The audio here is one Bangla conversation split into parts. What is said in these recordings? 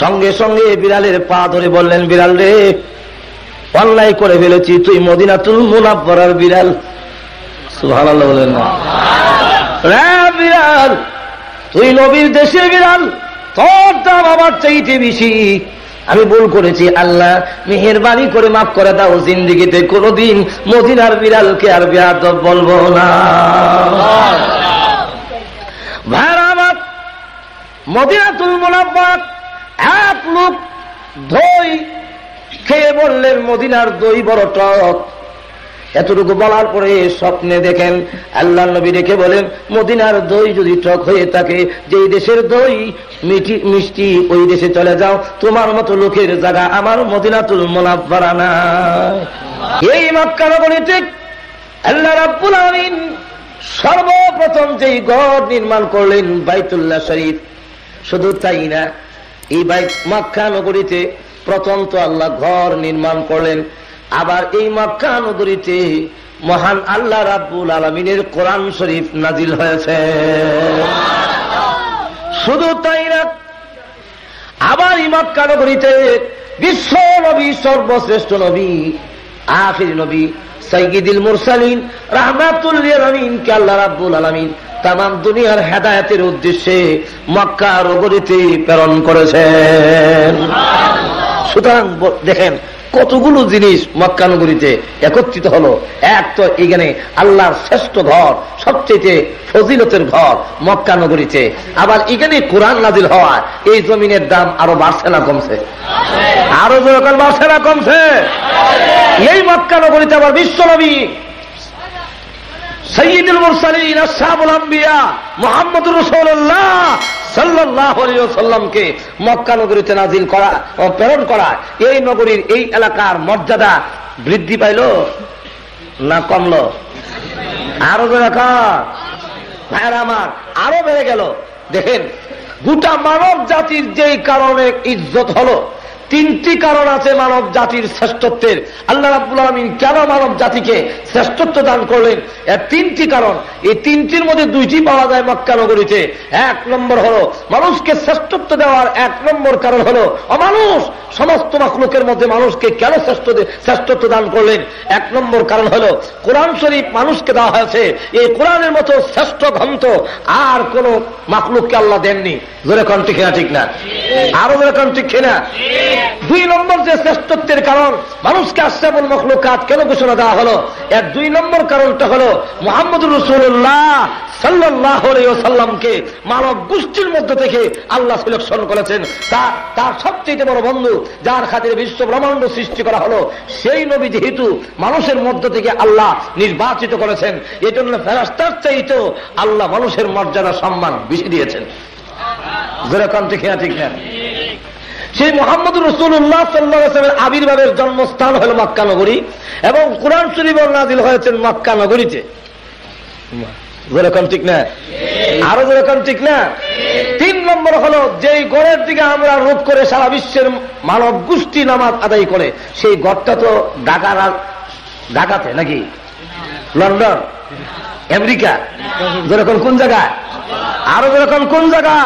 সঙ্গে সঙ্গে বিড়ালের পা ধরে বললেন বিড়াল রে অন্যায় করে ফেলেছি তুই মদিনাতুল মুনাব্বরার বিড়াল। সুবহানাল্লাহ বলেন না। বিড়াল তুই নবীর দেশে বিড়াল তোর দাম আমার চাইতে বেশি। আমি ভুল করেছি আল্লাহ মেহেরবানি করে মাফ করে দাও জিন্দিগিতে কোনোদিন মদিনার বিড়ালকে আর বিয়াদ বলব না। ভাইরা আমার মদিনাতুল মুনাব্বর এক লোক দই খেয়ে বললেন, মদিনার দই বড় টক। এতটুকু বলার পরে স্বপ্নে দেখেন, আল্লাহ নবী রেখে বলেন, মদিনার দই যদি টক হয়ে থাকে, যেই দেশের দই মিটি মিষ্টি ওই দেশে চলে যাও। তোমার মতো লোকের জায়গা আমার মদিনাতুল মোনাব্বারা না এই মক্কা নগরীতে আল্লাহ রাব্বুল আমিন সর্বপ্রথম যেই গড় নির্মাণ করলেন বাইতুল্লাহ শরীফ। শুধু তাই না এই বাইত মক্কা নগরীতে প্রথম তো আল্লাহ ঘর নির্মাণ করলেন। আবার এই মক্কা নগরীতে মহান আল্লাহ রাব্বুল আলমিনের কোরআন শরীফ নাজিল হয়েছে। শুধু তাই না, আবার এই মক্কা নগরীতে বিশ্ব নবী, সর্বশ্রেষ্ঠ নবী আফির নবী সৈয়দুল মুরসালিন রাহমাতুল্লিল আমিনকে আল্লাহ রাব্বুল আলামিন তাম দুনিয়ার হেদায়তের উদ্দেশ্যে মক্কা নগরীতে প্রেরণ করেছেন। সুতরাং দেখেন কতগুলো জিনিস মক্কানগরীতে একত্রিত হলো? এক তো এখানে আল্লাহর শ্রেষ্ঠ ঘর, সবচেয়ে ফজিলতের ঘর মক্কানগরীতে আবার এখানে কোরআন নাজিল হওয়া এই জমিনের দাম আরও বাড়ছে না কমছে? আরও যখন বাড়ছে না কমছে? এই মক্কানগরীতে আবার বিশ্বনবী নগরীতে নাজিল করা প্রেরণ করা এই নগরীর এই এলাকার মর্যাদা বৃদ্ধি পাইল না কমল? আরও ভাইরা আমার, আরও বেড়ে গেল। দেখেন, গোটা মানব জাতির যেই কারণে ইজ্জত হলো তিনটি কারণ আছে মানব জাতির শ্রেষ্ঠত্বের। আল্লাহ রাবুল আলমিন কেন মানব জাতিকে শ্রেষ্ঠত্ব দান করলেন? এর তিনটি কারণ। এই তিনটির মধ্যে দুইটি পাওয়া যায় মক্কা নগরীতে। এক নম্বর হলো, মানুষকে শ্রেষ্ঠত্ব দেওয়ার এক নম্বর কারণ হলো অমানুষ। সমস্ত মাকলুকের মধ্যে মানুষকে কেন শ্রেষ্ঠ শ্রেষ্ঠত্ব দান করলেন? এক নম্বর কারণ হলো, কোরআন শরীফ মানুষকে দেওয়া হয়েছে। এই কোরআনের মতো শ্রেষ্ঠ গ্রন্থ আর কোন মাকলুককে আল্লাহ দেননি। জোরে কন ঠিক না ঠিক না? আরও জোরে কন ঠিক না দুই নম্বর যে শ্রেষ্ঠত্বের কারণ, মানুষকে আশ্রাবুল মখলুকাত কেন ঘোষণা দেওয়া হলো? এর দুই নম্বর কারণটা হলো মোহাম্মদুর রসুল্লাহ সাল্লাহ সাল্লামকে মানব গোষ্ঠীর মধ্য থেকে আল্লাহ সিলেকশন করেছেন। তা, তার সবচেয়ে বড় বন্ধু, যার খাতিরে বিশ্ব ব্রহ্মাণ্ড সৃষ্টি করা হলো, সেই নবী যেহেতু মানুষের মধ্য থেকে আল্লাহ নির্বাচিত করেছেন এই জন্য ফেরাস্তার চাইতেও আল্লাহ মানুষের মর্যাদা সম্মান বেশি দিয়েছেন। যেরকম ঠিক না ঠিক না? সেই মোহাম্মদ রসুল্লাহ সাল্লামের আবির্ভাবের জন্মস্থান হল মক্কা নগরী এবং কোরআন শরীফ নাজিল হয়েছেন মক্কা নগরীতে। যেরকম ঠিক না? আরও যেরকম ঠিক না? তিন নম্বর হলো, যেই গড়ের দিকে আমরা রোধ করে সারা বিশ্বের মানব গোষ্ঠী নামাজ আদায় করে, সেই গড়টা তো ঢাকার ঢাকাতে নাকি? লন্ডন? আমেরিকা? যেরকম কোন জায়গায়? আরও যেরকম কোন জায়গা?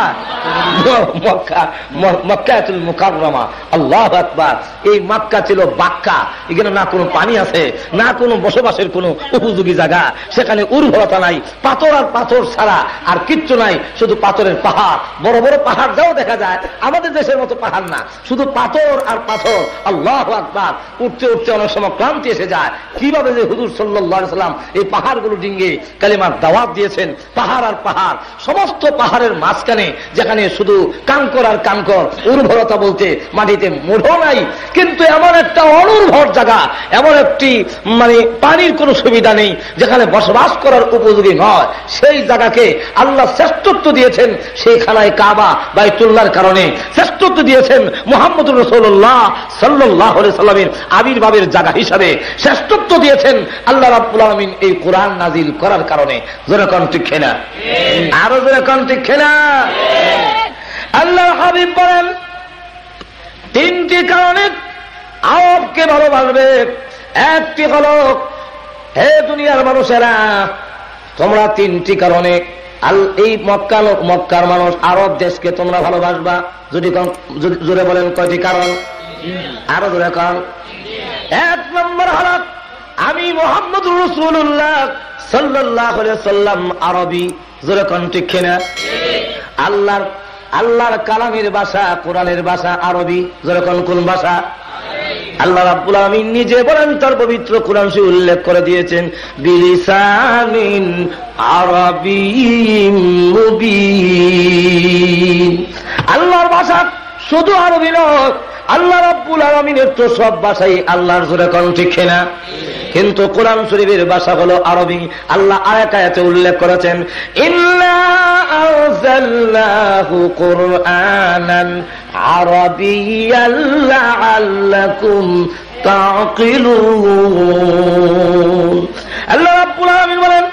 সেখানে উর্বরতা নাই, পাথর আর পাথর ছাড়া আর কিচ্ছু নাই, শুধু পাথরের পাহাড়। বড় বড় পাহাড় যাও দেখা যায়, আমাদের দেশের মতো পাহাড় না। শুধু পাথর আর পাথর। আল্লাহ আকবার। উঠতে উঠতে অনেক সময় ক্লান্তি এসে যায়। কীভাবে যে হুজুর সাল্লাহ সাল্লাম এই পাহাড়গুলো ডিঙ্গে, কালিমার দাওয়াত দিয়েছেন, পাহাড় আর পাহাড়। সমস্ত পাহাড়ের মাঝখানে, যেখানে শুধু কাঙ্কর আর কাঙ্কর, উর্বরতা বলতে মাটিতে মুঢ় নাই, কিন্তু এমন একটা অনুর্ভর জায়গা, এমন একটি মানে পানির কোনো সুবিধা নেই, যেখানে বসবাস করার উপযোগী নয় সেই জায়গাকে আল্লাহ শ্রেষ্ঠত্ব দিয়েছেন সেই খানায় কাবা বাইতুল্লার কারণে। শ্রেষ্ঠত্ব দিয়েছেন মোহাম্মদ রসোল্লাহ সাল্লাহ সাল্লামের আবির্ভাবের জায়গা হিসাবে। শ্রেষ্ঠত্ব দিয়েছেন আল্লাহ রাবুল আলমিন এই কোরআন নাজিল করার কারণে। ঠিক খেনা আরও যেরকম ঠিক খেনা আল্লাহ হাবিব বলেন, তিনটি কারণে আরবকে ভালোবাসবে। একটি হল, হে দুনিয়ার মানুষেরা, তোমরা তিনটি কারণে এই মক্কা মক্কার মানুষ, আরব দেশকে তোমরা ভালোবাসবা। যদি জোরে বলেন কয়টি কারণ? আরও জোরে কারণ এক নম্বর হরত আমি মোহাম্মদ রসুল্লাহ সাল্লাম আরবি ঠিক কিনা? আল্লাহর আল্লাহর কালামের ভাষা, কোরআনের ভাষা, আরবি কোন ভাষা? আল্লাহ রাব্বুল আমিন নিজে বলেন, তার পবিত্র কোরআন সে উল্লেখ করে দিয়েছেন, বিলিসানিন আরবি আল্লাহর ভাষা শুধু আরবি নয় আল্লাহ রাব্বুল আলমিনের তো সব ভাষাই আল্লাহর জোরে কোন ঠিক না কিন্তু কোরআন শরীফের ভাষা হলো আরবি। আল্লাহ আয়াত আয়াতে উল্লেখ করেছেন আল্লাহ রাব্বুল আলামিন বলেন,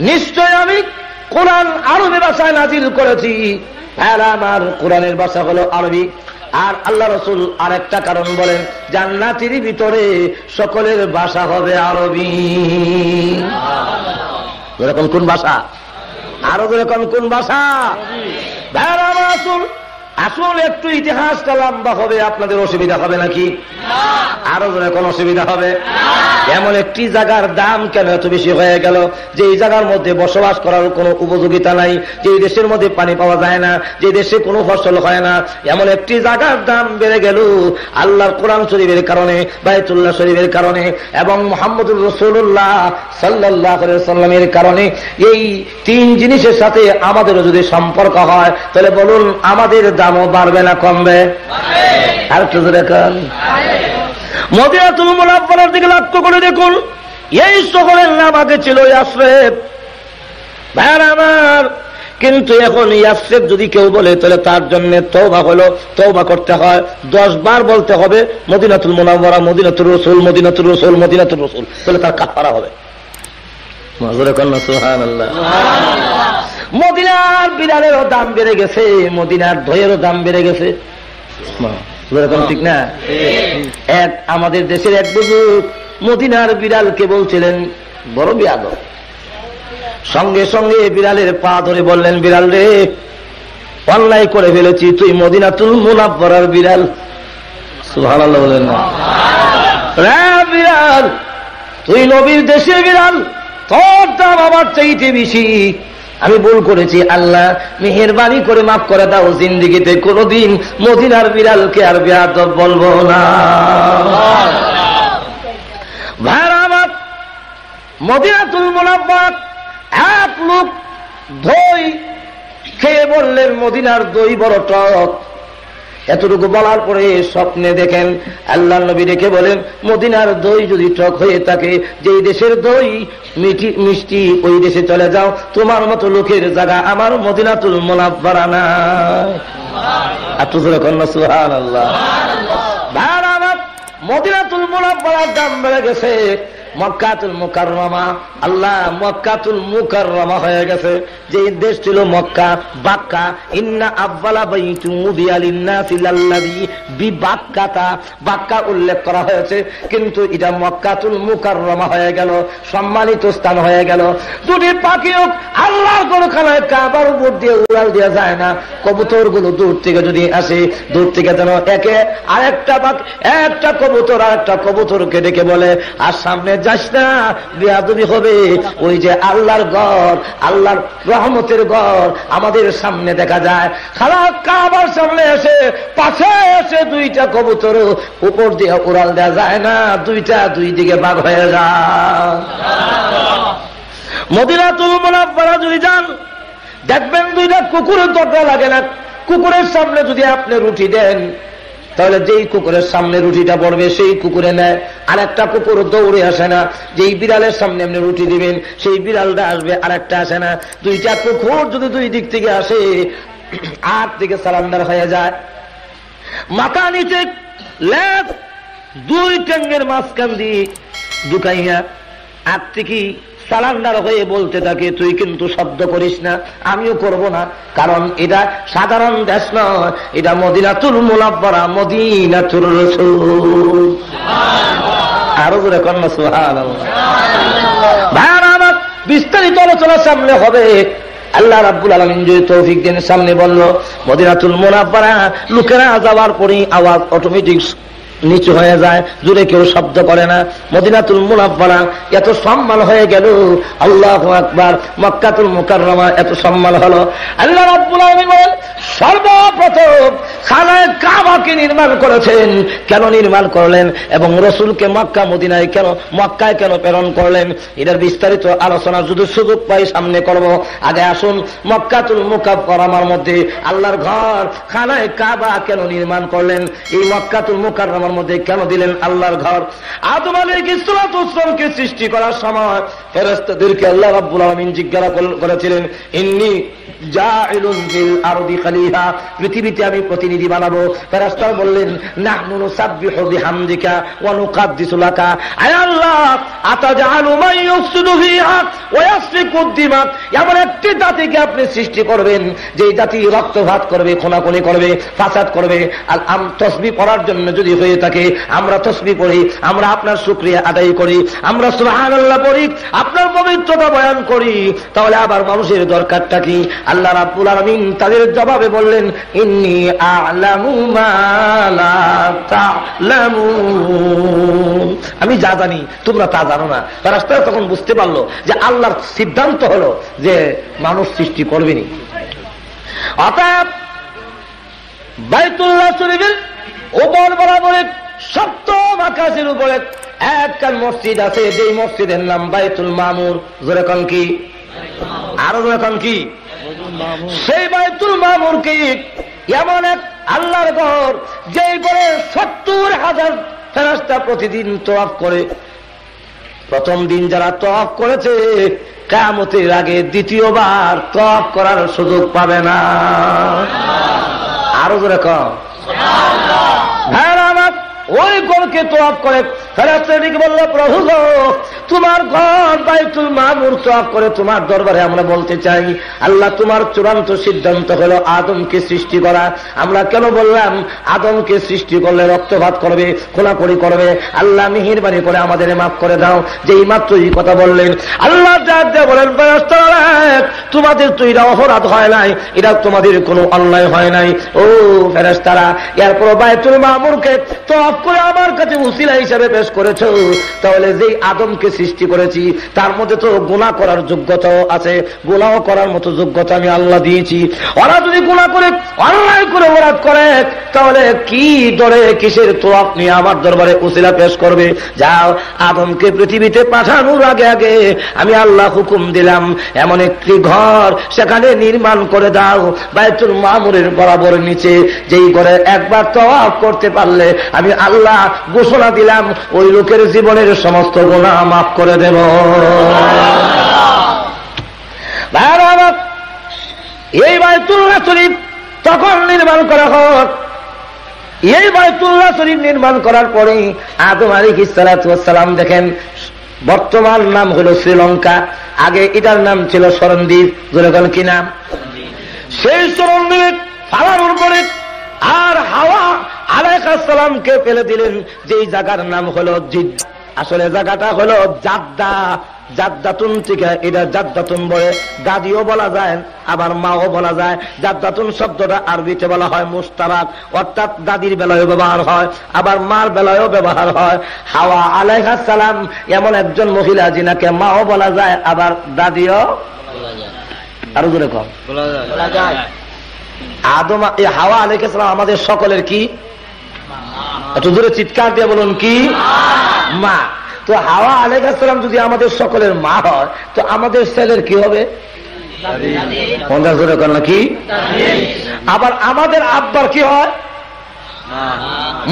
নিশ্চয় আমি কোরআন আরবি ভাষায় নাজিল করেছি। আমার কোরআনের ভাষা হলো আরবি। আর আল্লাহ রসুল আর একটা কারণ বলেন, জান্নাতির ভিতরে সকলের ভাষা হবে আরবি। এরকম কোন ভাষা আরও এরকম কোন ভাষা আসল একটু ইতিহাসটা লম্বা হবে, আপনাদের অসুবিধা হবে নাকি? আরও ধরে কোন অসুবিধা হবে? এমন একটি জায়গার দাম কেন এত বেশি হয়ে গেল? যে এই জায়গার মধ্যে বসবাস করার কোনো উপযোগিতা নাই, যে দেশের মধ্যে পানি পাওয়া যায় না, যে দেশে কোনো ফসল হয় না, এমন একটি জায়গার দাম বেড়ে গেল আল্লাহর কোরআন শরীফের কারণে বায়তুল্লাহ শরীফের কারণে এবং মোহাম্মদুর রসুল্লাহ সাল্লাহ সাল্লামের কারণে। এই তিন জিনিসের সাথে আমাদেরও যদি সম্পর্ক হয়, তাহলে বলুন আমাদের দামও বাড়বে না কমবে? আর একটু মদিনাতুল মুনাফার দিকে লক্ষ্য করে দেখুন এই শহরের নাম আগে ছিল ইয়াসরেফ ভাইয়ার আমার কিন্তু এখন ইয়াসরেফ যদি কেউ বলে তাহলে তার জন্য তৌবা হলো তৌবা করতে হয়। দশ বার বলতে হবে মদিনাতুল মোনাবরা মদিনাতুল রসুল মদিনাতুল রসুল মদিনাতুল রসুল। তাহলে তার কাপড়া হবে। মদিনার বিড়ালেরও দাম বেড়ে গেছে মদিনার দইয়েরও দাম বেড়ে গেছে। ঠিক না? এক আমাদের দেশের এক বুজুর্গ মদিনার বিড়ালকে বলছিলেন, বড় বিয়াদ সঙ্গে সঙ্গে বিড়ালের পা ধরে বললেন, বিড়াল রে, অন্যায় করে ফেলেছি তুই মদিনা তুল মুনাফার বিড়াল। সুভালো বললেন না। বিড়াল, তুই নবীর দেশে বিড়াল, তোর দাম আমার চাইতে বেশি। আমি ভুল করেছি, আল্লাহ। মেহরবানি করে মাফ করে দাও, জিন্দিগিতে কোনদিন মদিনার বিড়ালকে আর বেহাত বলব না। ভাইরাবাদ মদিনাতুল মোলাব্বাদ এক লোক দই খেয়ে বললেন, মদিনার দই বড় টক। এতটুকু বলার পরে স্বপ্নে দেখেন আল্লাহ নবী রেখে বলেন, মদিনার দই যদি টক হয়ে থাকে, যেই দেশের দই, মিঠি, মিষ্টি ওই দেশে চলে যাও, তোমার মতো লোকের জায়গা আমার মদিনা মদিনাতুল মোনাব্বারা না মদিনাতুল মোনাব্বারার দাম বেড়ে গেছে। মক্কাতুল মুকাররমা। আল্লাহ মক্কাতুল মুকাররমা হয়ে গেছে। যে দেশ ছিল মক্কা, বাক্কা। ইন্না আব্বালা বাইতু বিবাক্কাতা বাক্কা উল্লেখ করা হয়েছে। কিন্তু এটা মক্কাতুল হয়ে গেল, সম্মানিত স্থান হয়ে গেল। দুটি আল্লাহর গরুখানায় কাবার উপর দিয়ে উড়াল দেওয়া যায় না। কবুতরগুলো দূর থেকে যদি আসে, দূর থেকে যেন একে আরেকটা পাখি একটা কবুতর আরেকটা কবুতরকে ডেকে বলে, আর সামনে যাস না, বেয়াদবি হবে। ওই যে আল্লাহর গড়, আল্লাহর রহমতের গড় আমাদের সামনে দেখা যায়। খারাপ কাবার সামনে এসে, পাশে এসে দুইটা কবুতর উপর দিয়ে উড়াল দেওয়া যায় না, দুইটা দুই দিকে বাঘ হয়ে যায়। মদিনাতুল মোনাব্বারা যদি যান, দেখবেন দুইটা কুকুরের দরকার লাগে না। কুকুরের সামনে যদি আপনি রুটি দেন তাহলে যেই কুকুরের সামনে রুটিটা পড়বে, সেই কুকুরে নেয়। আর একটা কুকুর দৌড়ে আসে না। যেই বিড়ালের সামনে আপনি রুটি দিবেন, সেই বিড়ালটা আসবে আর একটা আসে না। দুইটা কুকুর যদি দুই দিক থেকে আসে আর দিকে সালান্ডার হয়ে যায়। মাথা নিচে দুই ট্যাঙ্গের মাঝখান দিয়ে ঢুকাইয়া আর থেকে সালান্ডার হয়ে বলতে থাকে, তুই কিন্তু শব্দ করিস না, আমিও করব না। কারণ এটা সাধারণ দেশ নয়, এটা মদিনাতুল মুলাব্বারা মদিনাতুল রসুল। আরও করে কন্যা সুহান আমার বিস্তারিত আলোচনা সামনে হবে। আল্লাহ রাব্বুল আলমিন যদি তৌফিক দিন, সামনে বলল, মদিনাতুল মোনাফারা লোকেরা যাওয়ার পরেই আওয়াজ অটোমেটিক নিচু হয়ে যায় জুড়ে কেউ শব্দ করে না। মদিনাতুল মুনাফারা এত সম্মান হয়ে গেল। আল্লাহ আকবর, মক্কাতুল মুকাররমা এত সম্মান হলো। আল্লাহ সর্বপ্রথম খানায় কাবাকে নির্মাণ করেছেন। কেন নির্মাণ করলেন এবং রসুলকে মক্কা, মদিনায় কেন, মক্কায় কেন প্রেরণ করলেন? এটার বিস্তারিত আলোচনা যদি সুযোগ পাই সামনে করব। আগে আসুন মক্কাতুল মুকাররমার মধ্যে আল্লাহর ঘর খানায় কাবা কেন নির্মাণ করলেন? এই মক্কাতুল মুকাররমার মধ্যে কেন দিলেন আল্লাহর ঘর? আদম আলীকে ইসলামকে সৃষ্টি করার সময় ফেরস্তাদেরকে আল্লাহ রাব্বুল আলমিন জিজ্ঞাসা করেছিলেন, ইন্নি পৃথিবীতে আমি প্রতিনিধি বানাবো। ফেরাস্তার বললেন এমন একটি জাতিকে আপনি সৃষ্টি করবেন জাতি রক্তভাত করবে করবে, ফাসাদ করবে। আর তসবি পড়ার জন্য যদি হয়ে থাকে, আমরা তসবি পড়ি, আমরা আপনার শুক্রিয়া আদায় করি, আমরা সুহান পড়ি, আপনার পবিত্রতা বয়ান করি, তাহলে আবার মানুষের দরকারটা কি? আল্লাহ রাব্বুল আলমিন তাদের জবাবে বললেন, ইন্নি আমি যা জানি, তোমরা তা জানো না। রাস্তায় তখন বুঝতে পারল যে আল্লাহর সিদ্ধান্ত হলো যে মানুষ সৃষ্টি করবেনি অর্থাৎ বাইতুল্লাহ শরীফের ওপর বরাবর সপ্তম আকাশের উপরে একখান মসজিদ আছে, যেই মসজিদের নাম বাইতুল মামুর। যেরকম কি? আরও যেরকম কি? সেই বাইতুল মামুরকে এমন এক আল্লাহর ঘর যে করে সত্তর হাজার ফেরাস্তা প্রতিদিন তোয়াফ করে। প্রথম দিন যারা তফ করেছে কামতের আগে দ্বিতীয়বার তফ করার সুযোগ পাবে না। আরও যেরকম ওই গণকে তোয়াব করে। ফেরাস্তাদিকে বলল, প্রভু গো, তোমার ঘর বাইতুল মামুর তোয়াব করে, তোমার দরবারে আমরা বলতে চাই, আল্লাহ তোমার চূড়ান্ত সিদ্ধান্ত হলো আদমকে সৃষ্টি করা। আমরা কেন বললাম, আদমকে সৃষ্টি করলে রক্তপাত করবে খোলাখড়ি করবে। আল্লাহ মেহেরবানি করে আমাদের মাফ করে দাও। যেই মাত্র এই কথা বললেন, আল্লাহ দিয়ে বলেন তোমাদের তো এটা অপরাধ হয় নাই এটা তোমাদের কোনো অন্যায় হয় নাই। ও ফেরাস্তারা, এরপর বাইতুল মামুরকে তো করে আমার কাছে উসিলা হিসাবে পেশ করেছ, তাহলে যেই আদমকে সৃষ্টি করেছি, তার মধ্যে তো গুণা করার যোগ্যতাও আছে গুণাও করার মতো যোগ্যতা আমি আল্লাহ দিয়েছি। ওরা যদি গুণা করে, অন্যায় করে অপরাধ করে, তাহলে কি দরে কিসের তো আপনি আমার দরবারে উসিলা পেশ করবে? যাও, আদমকে পৃথিবীতে পাঠানোর আগে আগে আমি আল্লাহ হুকুম দিলাম, এমন একটি ঘর সেখানে নির্মাণ করে দাও, বাইতুল মামুরের বরাবর নিচে, যেই ঘরে একবার তো করতে পারলে আমি আল্লাহ ঘোষণা দিলাম ওই লোকের জীবনের সমস্ত গোনা মাফ করে দেব। এই বায়তুল্লাহ শরীফ তখন নির্মাণ করা হোক। এই বায়তুল্লাহ শরীফ নির্মাণ করার পরে আদম আলী ইসালাতাম দেখেন বর্তমান নাম হল শ্রীলঙ্কা আগে এটার নাম ছিল সরণদ্বীপ যেরকম কি নাম? সেই সরণদ্বীপ ফালানোর পরে আর হাওয়া আলাইকালামকে ফেলে দিলেন। যে জায়গার নাম হলো আসলে জায়গাটা হলো জাদ্দা। জাদ্দাতুন থেকে এটা জাদ্দাতুন বলে দাদিও বলা যায় আবার মাও বলা যায়। জাদ্দাতুন শব্দটা আরবিতে বলা হয় মুস্তারাক অর্থাৎ দাদির বেলায়ও ব্যবহার হয় আবার মার বেলায়ও ব্যবহার হয়। হাওয়া আলাইহা সালাম এমন একজন মহিলা যিনাকে মাও বলা যায় আবার দাদিও আরও দূরে কম। আদম এই হাওয়া আলাইসালাম আমাদের সকলের কি? একটু দূরে চিৎকার দিয়ে বলুন কি? মা। তো হাওয়া আলাইসালাম যদি আমাদের সকলের মা হয়, তো আমাদের ছেলের কি হবে? কি আবার আমাদের আব্বার কি হয়?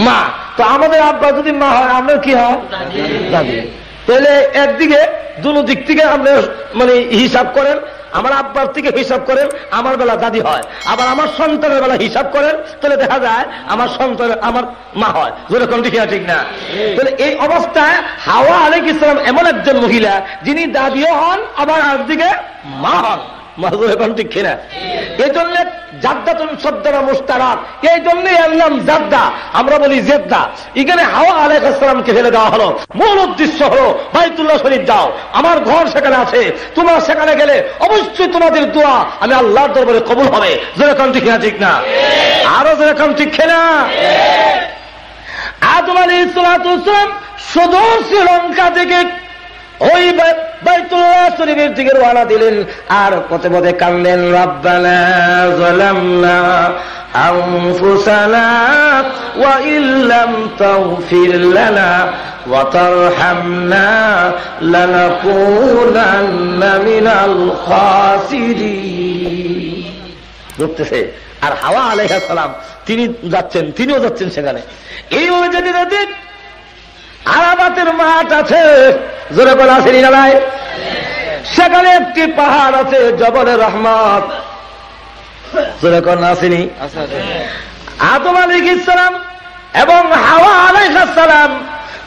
মা। তো আমাদের আব্বা যদি মা হয় আপনার কি হয়? তাহলে একদিকে দুনো দিক থেকে আপনি মানে হিসাব করেন আমার আব্বার থেকে হিসাব করেন, আমার বেলা দাদি হয়। আবার আমার সন্তানের বেলা হিসাব করেন, তাহলে দেখা যায় আমার সন্তান, আমার মা হয়। যেরকম দেখিয়া ঠিক না তাহলে এই অবস্থায় হাওয়া আলিক ইসলাম এমন একজন মহিলা, যিনি দাদিও হন, আবার একদিকে মা হন। আমরা ঘর সেখানে আছে। তোমরা সেখানে গেলে অবশ্যই তোমাদের দোয়া। আমি আল্লাহর দরবারে কবুল হবে। যেরকম ঠিক না ঠিক না? আরও যেরকম ঠিক না আদম আলী ইসলাম সুদূর শ্রীলঙ্কা থেকে ওই বাইতুল্লাহ শরীফের দিকে রওনা দিলেন আর পথে পথে কান্দেন রব্বানা যালামনা أنفسنا وإن لم تغفر لنا وترحمنا لنكونن من الخاسرين বুঝতেছে আর হাওয়া আলাইহা সালাম তিনি যাচ্ছেন তিনিও যাচ্ছেন সেখানে এই যেতে যেতে আরাবাতের মাঠ আছে। জোরে বলা আসেনি না ভাই সেখানে একটি পাহাড় আছে জবরের রহমত। জোরে কর না আসেনি? আদম আলী ইসলাম এবং হাওয়া আলাইসালাম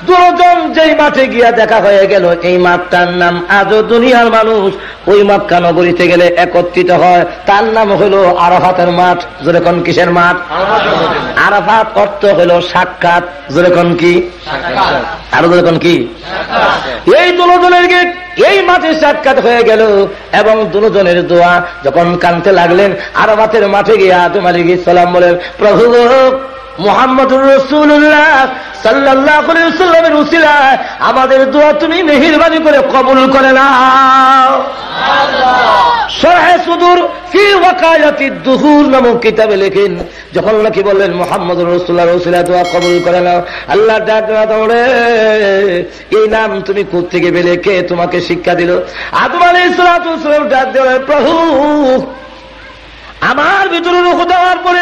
দুজন যেই মাঠে গিয়া দেখা হয়ে গেল, এই মাঠটার নাম আজও দুনিয়ার মানুষ। ওই মক্কা নগরীতে গেলে একত্রিত হয়। তার নাম হলো আরাফাতের মাঠ। যেরকম কিসের মাঠ? আরাফাত অর্থ হলো সাক্ষাৎ। যেরকম কি? আরও যেরকম কি? এই দুজনের গেট এই মাঠে সাক্ষাৎ হয়ে গেল এবং দুজনের দোয়া যখন কানতে লাগলেন, আরাফাতের মাঠে গিয়ে আদম আলী সালাম বলেন, প্রভু মোহাম্মদুর রসুল্লাহ সাল্লাহ সাল্লামের উসিলায় আমাদের দোয়া তুমি মেহিরবানি করে কবুল করে না সরহে সুদূর দুহুর নামক কিতাবে লেখেন, যখন নাকি বললেন মোহাম্মদ রসুল্লাহ রসুল্লাহ দোয়া কবুল করে না আল্লাহ দৌড়ে, এই নাম তুমি কোথেকে পেলে? কে তোমাকে শিক্ষা দিল? আদম আলী ইসলাম ডাক দেওয়ার প্রভু, আমার ভিতরে রুখ দেওয়ার পরে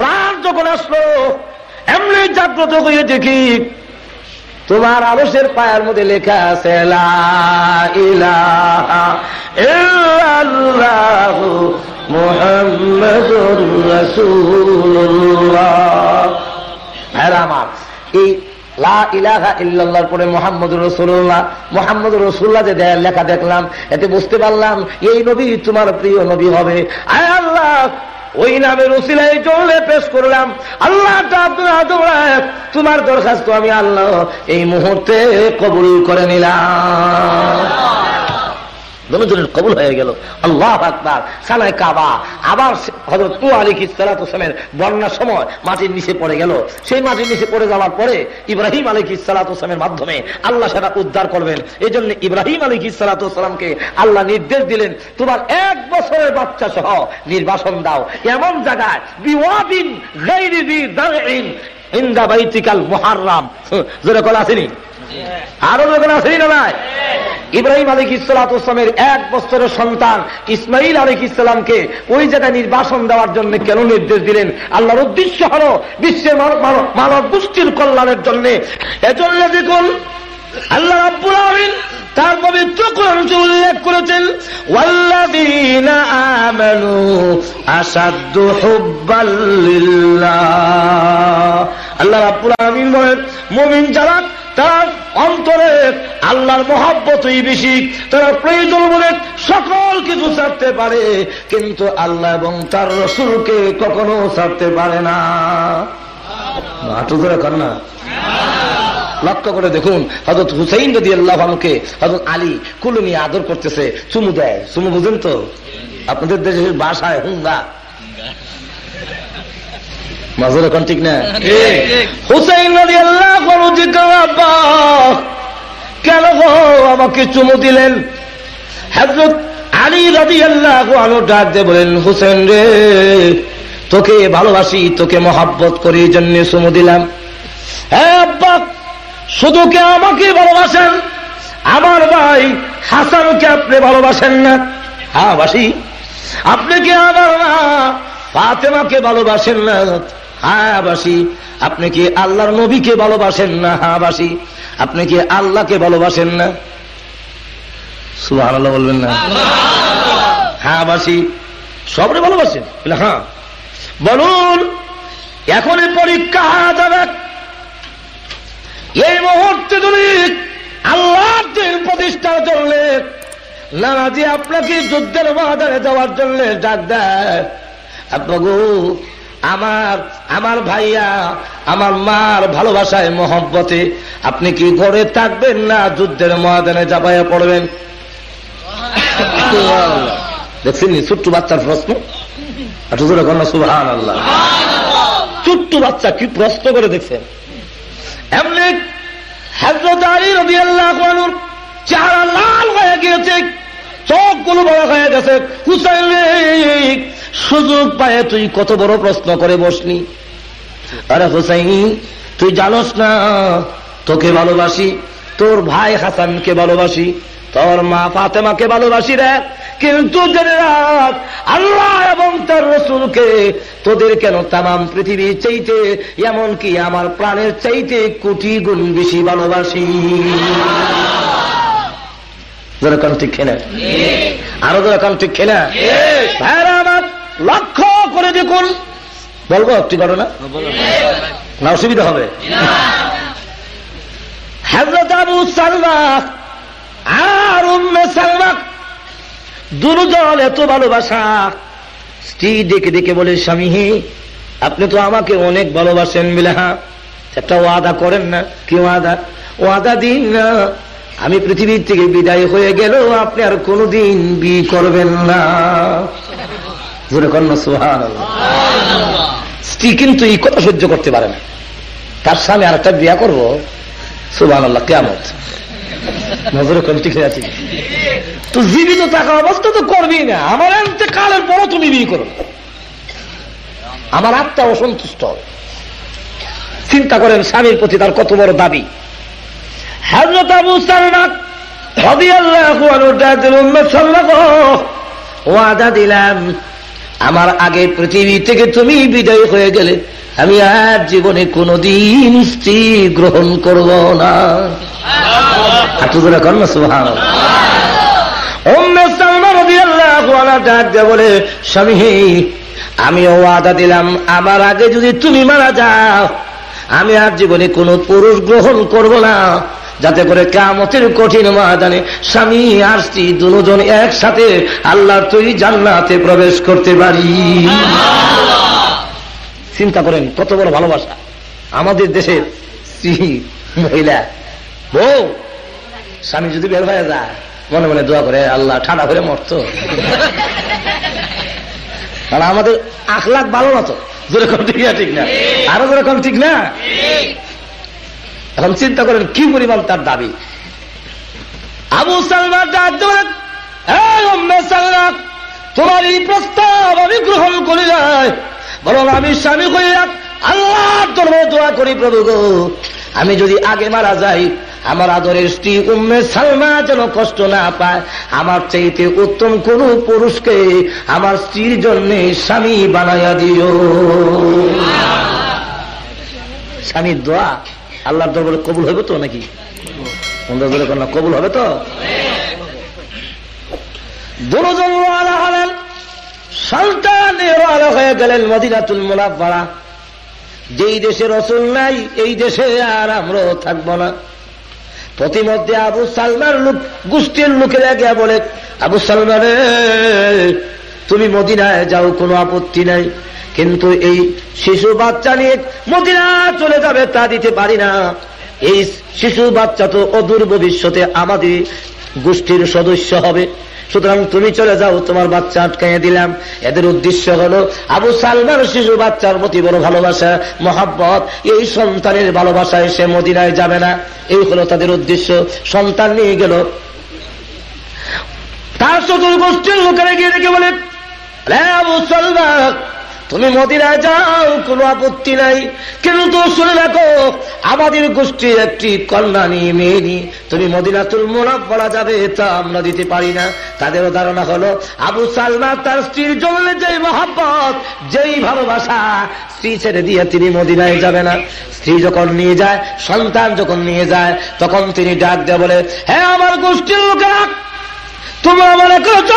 প্রাণ যখন আসলো, এমনি জাগ্রত হয়ে দেখি, তোমার আলসের পায়ের মধ্যে লেখা আছে মোহাম্মদ রসুল্লাহ মোহাম্মদ রসুল্লাহ যে লেখা দেখলাম, এতে বুঝতে পারলাম, এই নবী তোমার প্রিয় নবী হবে। আয় আল্লাহ ওই নামের ওসিলাই জলে পেশ করলাম। আল্লাহ তোমার দরখাস্ত আমি আল্লাহ এই মুহূর্তে কবুল করে নিলাম। দুজনের কবুল হয়ে গেল। আল্লাহ আকবার। সানায় কাবা। আবার হজরত তু আলী ইসালাতামের বন্যার সময় মাটির নিচে পড়ে গেল। সেই মাটির নিচে পড়ে যাওয়ার পরে ইব্রাহিম আলী ইসালাতামের মাধ্যমে আল্লাহ সেটা উদ্ধার করবেন। এই জন্য ইব্রাহিম আলী ইসালাতামকে আল্লাহ নির্দেশ দিলেন, তোমার এক বছরের বাচ্চা সহ নির্বাসন দাও। এমন জায়গায় বিওয়াবিন ইন্দা বাইতিকাল মহারাম জোরে কল আসেনি? আরও যখন আসেনি না নাই? ইব্রাহিম আলিক ইসলামের এক বছরের সন্তান ইসমাইল আলিক ইসলামকে ওই জায়গায় নির্বাসন দেওয়ার জন্য কেন নির্দেশ দিলেন? আল্লাহর উদ্দেশ্য হল বিশ্বের মানব গোষ্ঠীর কল্যাণের জন্য। এজন্য দেখুন, আল্লাহ আব্বুল আমিন তার পবিত্র কোরআনকে উল্লেখ করেছেন, ওয়াল্লাযীনা আমানু আসাদ্দু হুব্বাল্লিল্লাহ আল্লাহ রাব্বুল আমিন বলেন, মুমিন যারা তার অন্তরে আল্লাহর মহাব্বতই বেশি, তারা প্রয়োজন বলে সকল কিছু ছাড়তে পারে, কিন্তু আল্লাহ এবং তার রসুলকে কখনো ছাড়তে পারে না। হাঁটু ধরে কর না। লক্ষ্য করে দেখুন হজরত হুসাইন যদি আল্লাহ আমাকে হজরত আলী কুলু নিয়ে আদর করতেছে। চুমু দেয়। চুমু বুঝেন তো? আপনাদের দেশের বাসায় হুঙ্গা। মাজুর এখন ঠিক না? হুসাইন নদী আল্লাহ কেন গো আমাকে চুমু দিলেন? হজরত আলী রাজি আল্লাহ আলো ডাক দিয়ে বলেন হুসেন রে তোকে ভালোবাসি তোকে মহাব্বত করি এই জন্য চুমু দিলাম। হ্যাঁ আব্বা শুধু কে আমাকে ভালোবাসেন? আমার ভাই হাসানকে আপনি ভালোবাসেন না? হ্যাঁ বাসি। আপনি কি আমার মা ফাতেমাকে ভালোবাসেন না? হ্যাঁ বাসি আপনি কি আল্লাহর নবীকে ভালোবাসেন না হ্যাঁ বাসি আপনি কি আল্লাহকে ভালোবাসেন না? সুবাহ আল্লাহ বলবেন না। হ্যাঁ বাসি সবরে ভালোবাসেন? হ্যাঁ। বলুন এখনই পরীক্ষা যাবে। এই মুহূর্তে তুমি আল্লাহ প্রতিষ্ঠার জন্য নানাজি আপনাকে যুদ্ধের মহাদারে যাওয়ার জন্য ডাক দেয় আব্বাগু আমার আমার ভাইয়া, আমার মার ভালোবাসায় মহব্বতে আপনি কি ঘরে থাকবেন না যুদ্ধের ময়দানে যাবাইয়া পড়বেন? দেখছেন ছোট্ট বাচ্চার প্রশ্ন? সুহান আল্লাহ ছোট্ট বাচ্চা কি প্রশ্ন করে দেখছেন? এমনি হাজরত আলী রবি আল্লাহ চেহারা লাল হয়ে গিয়েছে। চোখগুলো বড় হয়ে গেছে। হুসাইন সুযোগ পায়ে তুই কত বড় প্রশ্ন করে বসনি আরে হুসাইন, তুই জানস না, তোকে ভালোবাসি, তোর ভাই হাসানকে ভালোবাসি, তোর মা ফাতেমাকে ভালোবাসি রে। কিন্তু আল্লাহ এবং তার রসুলকে তোদের কেন তাম পৃথিবী চাইতে, এমনকি আমার প্রাণের চাইতে কোটি গুণ বেশি ভালোবাসি? যেরকম ঠিক খেলে আরও যেরকম ঠিক খেলে লক্ষ্য করে দেখুন। বলব একটি ঘটনা? না, অসুবিধা হবে। আবু আর উম্মে এত ভালোবাসা। স্ত্রী ডেকে ডেকে বলে, স্বামী, আপনি তো আমাকে অনেক ভালোবাসেন মিলে হ্যাঁ একটা ওয়াদা করেন না? কি ওয়াদা? ওয়াদা দিন না। আমি পৃথিবীর থেকে বিদায় হয়ে গেলেও আপনি আর কোনদিন বি করবেন না। সুহান স্ত্রী কিন্তু এই কথা সহ্য করতে পারে না। তার স্বামী আর একটা বিয়া করব সুবাহ আল্লাহ কেমত নজরে কোন ঠিক আছে। তো জীবিত থাকা অবস্থা তো করবি না। আমার এমতে কালের পরও তুমি বিয়ে করো আমার আত্মা অসন্তুষ্ট। চিন্তা করেন, স্বামীর প্রতি তার কত বড় দাবি। হাজরত আবু সালমাক ওয়াদা দিলাম। আমার আগে পৃথিবী থেকে তুমি বিদায় হয়ে গেলে আমি আর জীবনে কোনদিন স্ত্রী গ্রহণ করব না। বলে স্বামী আমি ওয়াদা দিলাম। আমার আগে যদি তুমি মারা যাও আমি আর জীবনে কোন পুরুষ গ্রহণ করব না। যাতে করে কামতের কঠিন ময়দানে স্বামী আর স্ত্রী দুজন একসাথে আল্লাহ তুই জান্নাতে প্রবেশ করতে পারি। চিন্তা করেন কত বড় ভালোবাসা। আমাদের দেশের স্ত্রী মহিলা বউ স্বামী যদি বের হয়ে যায় মনে মনে দোয়া করে আল্লাহ ঠান্ডা করে মরত। কারণ আমাদের আখলাখ ভালো না তো যেরকম ঠিক না ঠিক না? আরও যেরকম ঠিক না? এখন চিন্তা করেন, কি পরিমাণ তার দাবি? আবু সালমান তোমার এই প্রস্তাব আমি গ্রহণ করি যায় বরং আমি স্বামী হইয়া আল্লাহ দরবারে দোয়া করি, প্রভু আমি যদি আগে মারা যাই, আমার আদরের স্ত্রী উম্মে সালমা যেন কষ্ট না পায়, আমার চাইতে উত্তম কোন পুরুষকে আমার স্ত্রীর জন্য স্বামী বানাইয়া দিও। স্বামীর দোয়া? আল্লাহর দরবারে কবুল হবে তো নাকি? কবুল হবে তো? যেই দেশে রসুল নাই, এই দেশে আর আমরাও থাকব না। প্রতিমধ্যে আবু সালমার লোক, গোষ্ঠীর লোকেরা গিয়া বলে, আবু সালমারে তুমি মদিনায় যাও, কোনো আপত্তি নাই। কিন্তু এই শিশু বাচ্চা নিয়ে মদিনা চলে যাবে তা দিতে পারি না। এই শিশু বাচ্চা তো অদূর ভবিষ্যতে আমাদের গোষ্ঠীর সদস্য হবে। সুতরাং তুমি চলে যাও, তোমার বাচ্চা আটকাইয়ে দিলাম। এদের উদ্দেশ্য হল, আবু সালমার শিশু বাচ্চার প্রতি বড় ভালোবাসা, মহাব্বত। এই সন্তানের ভালোবাসায় সে মদিনায় যাবে না। এই হলো তাদের উদ্দেশ্য। সন্তান নিয়ে গেল। তার চতুর্গোষ্ঠীর লোকেরা গিয়ে দেখে বলে আবু সালমা তুমি মদিনায় যাও, কোনো আপত্তি নাই। কিন্তু শুনে রাখো, আমাদের গোষ্ঠীর একটি কন্যা নিয়ে মেয়ে নিয়ে তুমি মদিনাতুল মোনাফ যাবে, তা আমরা দিতে পারি না। তাদেরও ধারণা হলো, আবু সালমা তার স্ত্রীর জন্য যেই মহাব্বত, যেই ভালোবাসা, স্ত্রী ছেড়ে দিয়ে তিনি মদিনায় যাবে না। স্ত্রী যখন নিয়ে যায়, সন্তান যখন নিয়ে যায়, তখন তিনি ডাক দেয় বলে হ্যাঁ আমার গোষ্ঠীর লোকেরা তুমি আমার করেছ,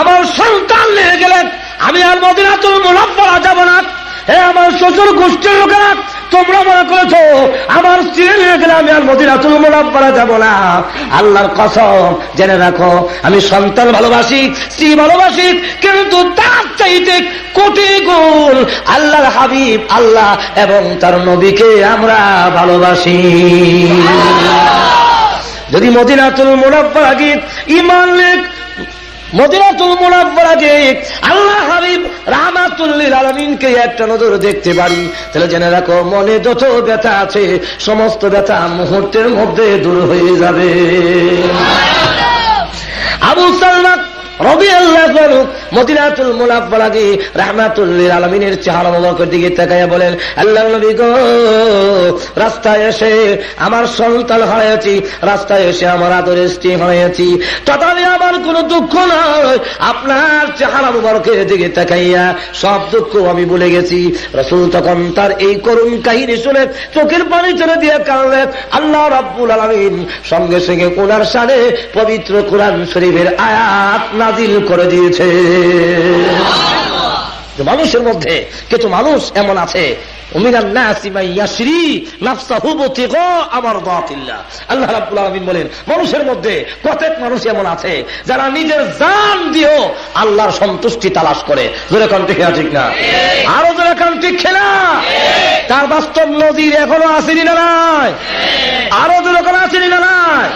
আমার সন্তান নিয়ে গেলেন আমি আর মদিনাতুল মুলাব্বরা যাব না। হে আমার শ্বশুর গোষ্ঠীর লোকেরা, তোমরা মনে করেছ আমার স্ত্রী গেলে আমি আর মদিনাতুল মোনাব্বারা যাব না। আল্লাহর কসম, জেনে রাখো, আমি সন্তান ভালোবাসি, স্ত্রী ভালোবাসি, কিন্তু তার চাইতে কোটি গুণ আল্লাহর হাবিব, আল্লাহ এবং তার নবীকে আমরা ভালোবাসি। যদি মদিনাতুল মোনাব্বারা গীত ইমান লেখ মদিনাতুল মোনাব্বরা যে আল্লাহ হাবিব রাহমাতুল্লিল আলমিনকে একটা নজর দেখতে পারি। তাহলে জেনে রাখো, মনে যত ব্যথা আছে, সমস্ত ব্যথা মুহূর্তের মধ্যে দূর হয়ে যাবে। আবু সালমান রবি আল্লাহ মদিনাতুল মুনাব্বালাগি রাহমাতুল্লিল আলমিনের চেহারা মোবারকের দিকে তাকাইয়া বলেন, আল্লাহ নবী গো, রাস্তায় এসে আমার সন্তান হারিয়েছি রাস্তায় এসে আমার আদরের স্ত্রী হারিয়েছি তথাপি আমার কোনো দুঃখ নয় আপনার চেহারা মোবারকের দিকে তাকাইয়া সব দুঃখ আমি ভুলে গেছি। রসুল তখন তার এই করুণ কাহিনী শুনে চোখের পানি চলে দিয়ে কারণে আল্লাহ রাব্বুল আলমিন সঙ্গে সঙ্গে ওনার সানে পবিত্র কোরআন শরীফের আয়াত নাজিল করে দিয়েছে মানুষের মধ্যে কিছু মানুষ এমন আছে মানুষের মধ্যে প্রত্যেক মানুষ এমন আছে, যারা নিজের জান দিয়েও আল্লাহর সন্তুষ্টি তালাশ করে। যেরকম ঠিক না আরও যেরকম ঠিক খেলা? তার বাস্তব নদীর এখনও আসেনি না নাই? আরও যেরকম আসেনি না নাই?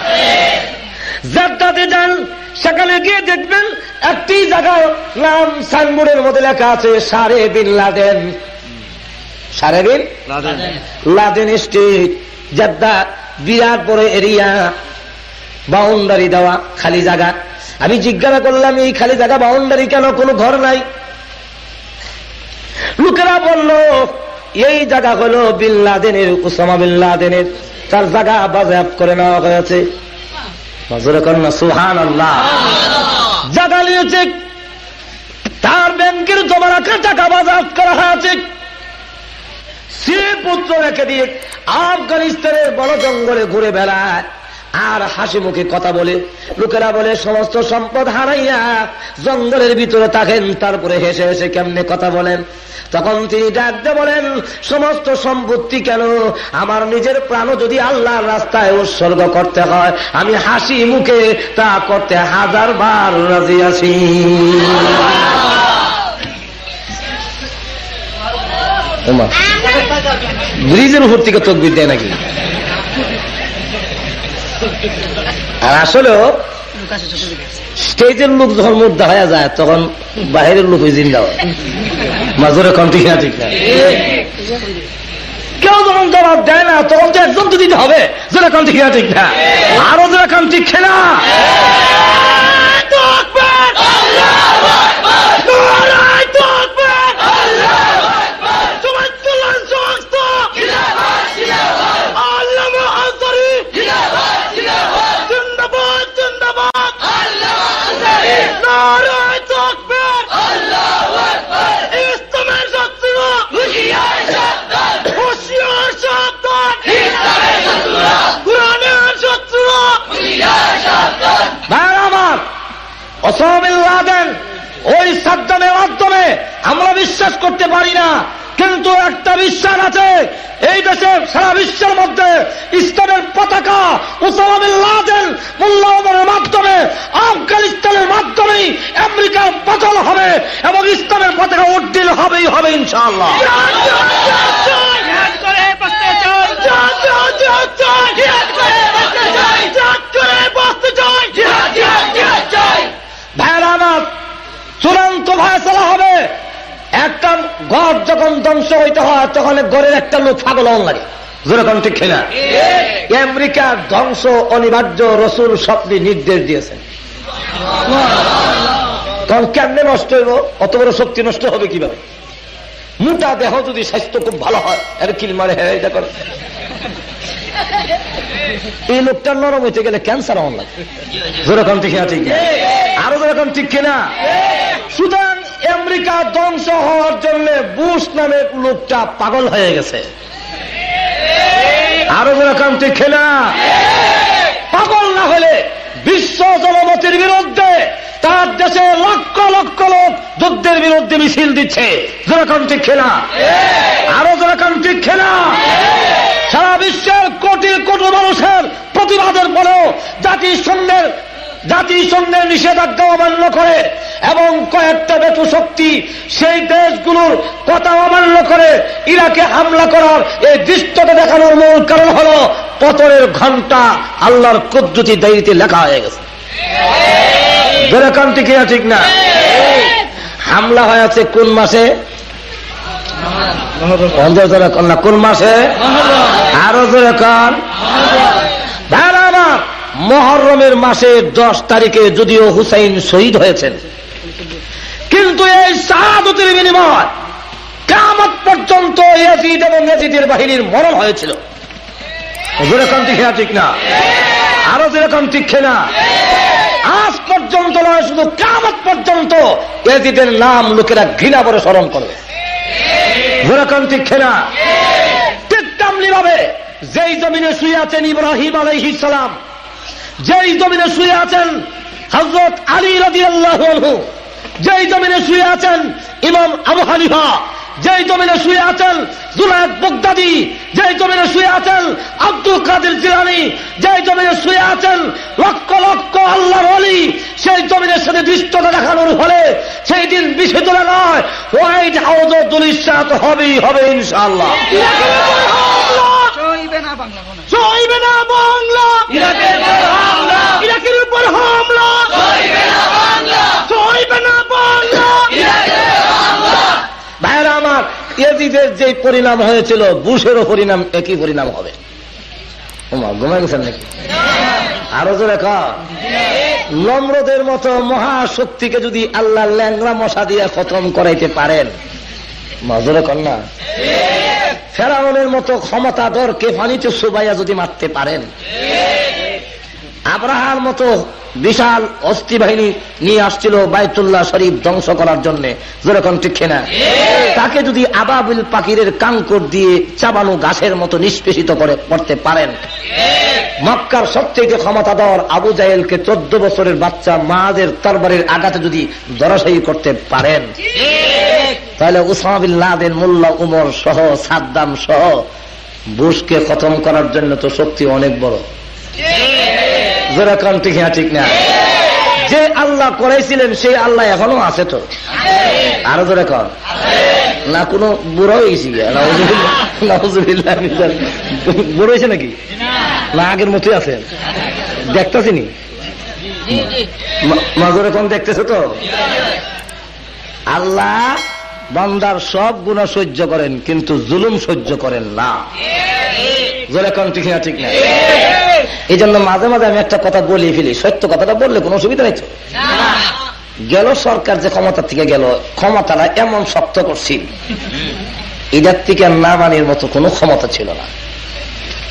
জাদ্দাতে যান সেখানে গিয়ে দেখবেন একটি জায়গায় নাম সাইনবোর্ডের মধ্যে লেখা আছে সারে বিন লাদেন। সারে বিন? লাদেন। স্ট্রিট জাদ্দা বিরাট বড় এরিয়া বাউন্ডারি দেওয়া খালি জায়গা। আমি জিজ্ঞাসা করলাম এই খালি জায়গা বাউন্ডারি কেন? কোনো ঘর নাই। লোকেরা বলল এই জায়গা হলো বিল্লাদেনের উসামা বিল্লাদেনের তার জায়গা বাজায়াত করে নেওয়া হয়েছে সুহান আল্লাহ জায়গা নিয়েছে তার ব্যাংকের জমা রাখা টাকা বাজার করা হয়েছে। সে পুত্র রেখে দিয়ে আফগানিস্তানের বড় জঙ্গলে ঘুরে বেড়ায়। আর হাসি মুখে কথা বলে, লোকেরা বলে, সমস্ত সম্পদ হারাইয়া জঙ্গলের ভিতরে থাকেন, তারপরে হেসে হেসে কেমনে কথা বলেন? তখন তিনি ডাকতে বলেন, সমস্ত সম্পত্তি কেন আমার নিজের প্রাণ যদি আল্লাহর রাস্তায় উৎসর্গ করতে হয়, আমি হাসি মুখে তা করতে হাজার বার রাজি আছি। ব্রিজের উপর থেকে তকবির দেয় নাকি? আর আসলেও স্টেজের লোক যখন মুদ্রা হয়ে যায়, তখন বাহিরের লোক জিন্দা হয়। মাজরে কম ঠিক না ঠিক না কেউ যখন জবাব দেয় না, তখন তো একদম তো দিতে হবে যেটা কম ঠিক না ঠিক না। আরও যেরকম কম ঠিক খেলা। অসমিল্লাদেন ওই সাদ্দামের মাধ্যমে আমরা বিশ্বাস করতে পারি না। কিন্তু একটা বিশ্বাস আছে, এই দেশে সারা বিশ্বের মধ্যে ইসলামের পতাকা উসামিল্লাদেন মুল্লাহমের মাধ্যমে, আফগানিস্তানের মাধ্যমেই আমেরিকার বদল হবে এবং ইসলামের পতাকা উড্ডিল হবেই হবে ইনশাআল্লাহ। চূড়ান্ত ফয়সলা হবে একটা ঘর যখন ধ্বংস হইতে হয় তখন ঘরের একটা লোক পাগল লাগে। যেরকম ঠিক কিনা? আমেরিকার ধ্বংস অনিবার্য রসুল স্বপ্নে নির্দেশ দিয়েছেন। কারণ কেমনে নষ্ট হইব? অত বড় শক্তি নষ্ট হবে কীভাবে? মোটা দেহ যদি স্বাস্থ্য খুব ভালো হয় এটা কিল মারে হ্যাঁ এটা করে। এই লোকটার নরম হইতে গেলে ক্যান্সার আমার লাগে। যেরকম ঠিক না ঠিক। আরও যেরকম ঠিক কিনা? সুতরাং আমেরিকা ধ্বংস হওয়ার জন্য বুশ নামের লোকটা পাগল হয়ে গেছে। আরও যেরকম খেলা। পাগল না হলে বিশ্ব জনমতির বিরুদ্ধে তার দেশে লক্ষ লক্ষ লোক যুদ্ধের বিরুদ্ধে মিছিল দিচ্ছে। যেরকম খেলা। আরও যেরকম খেলা। সারা বিশ্বের কোটি কোটি মানুষের প্রতিবাদের পরেও জাতিসংঘের জাতিসংঘের নিষেধাজ্ঞা অমান্য করে এবং কয়েকটা বেতু শক্তি সেই দেশগুলোর কথা অমান্য করে ইরাকে হামলা করার এই দৃশ্যটা দেখানোর মূল কারণ হল পতরের ঘণ্টা আল্লাহর কুদ্রুতি ডায়েরিতে লেখা হয়ে গেছে। যেরকম ঠিক ঠিক না? হামলা হয়েছে কোন মাসে? কোন মাসে? আরও যেরকম মহরমের মাসের দশ তারিখে যদিও হুসাইন শহীদ হয়েছেন। কিন্তু এই শাহাদতের বিনিময় কামত পর্যন্ত ইয়াজিদ এবং ইয়াজিদের বাহিনীর মরণ হয়েছিল। যেরকম ঠিক ঠিক না? আরও যেরকম ঠিক না? আজ পর্যন্ত নয়, শুধু কামত পর্যন্ত ইয়াজিদের নাম লোকেরা ঘৃণা করে স্মরণ করবে। যেরকম ঠিক না? ভাবে যেই জমিনে শুয়ে আছেন ইব্রাহিম আলাইহিস সালাম যেই জমিনে শুয়ে আছেন হজরত আলী রাজি আল্লাহ যেই জমিনে শুয়ে আছেন ইমাম আবু হানিফা, যেই জমিনে শুয়ে আছেন জুনায়দ বগদাদি, যেই জমিনে শুয়ে আছেন আব্দুল কাদের জিলানি, যেই জমিনে শুয়ে আছেন লক্ষ লক্ষ আল্লাহর অলি সেই জমিনের সাথে দৃষ্টতা দেখানোর ফলে সেই দিন বিষয় তোলা নয় হোয়াইট হাউস দুলিশাত হবেই, হবে ইনশাআল্লাহ। না বাংলা চলবে না বাংলা। ইরাকের উপর হামলা। চলবে না বাংলা। ভাইরা আমার এজিদের যে পরিণাম হয়েছিল বুশেরও পরিণাম একই পরিণাম হবে। ঘুমাই গেছেন নাকি? আরও জোরে নম্রদের মতো মহাশক্তিকে যদি আল্লাহ ল্যাংরা মশা দিয়ে খতম করাইতে পারেন মজরে কন্যা। ফেরাউনের মতো ক্ষমতাধরকে ফানিতে সুবাইয়া যদি মারতে পারেন? আব্রাহার মতো বিশাল অস্থি বাহিনী নিয়ে আসছিল বায়তুল্লাহ শরীফ ধ্বংস করার জন্য। যেরকম ঠিক না তাকে যদি আবাবিল পাকিরের কাঙ্কর দিয়ে চাবানো গাছের মতো নিষ্পেষিত করে করতে পারেন। মক্কার সবচেয়ে ক্ষমতাধর আবু জাহেলকে চোদ্দ বছরের বাচ্চা মাদের তরবারের আঘাতে যদি দরাশায়ী করতে পারেন। তাহলে উসামিল লাদেন, মোল্লা উমর সহ, সাদ্দাম সহ, বুশকে খতম করার জন্য তো শক্তি অনেক বড়। যেরকম ঠিক হ্যাঁ ঠিক না। যে আল্লাহ করাইছিলেন সেই আল্লাহ এখনও আছে তো। আরও যেরকম না কোনো বুড়ো হয়ে গেছি বুড়ো হয়েছে নাকি? না আগের মতোই আছে। দেখতেছি নি? মাজরে কম দেখতেছে তো? আল্লাহ বান্দার সব গুণা সহ্য করেন, কিন্তু জুলুম সহ্য করেন না। ঠিক না ঠিক না? এই জন্য মাঝে মাঝে আমি একটা কথা বলি ফেলি। সত্য কথাটা বললে কোনো অসুবিধা নেই গেল সরকার যে ক্ষমতা থেকে গেল, ক্ষমতাটা এমন শক্ত করছিল, এটার থেকে না মানির মতো কোনো ক্ষমতা ছিল না।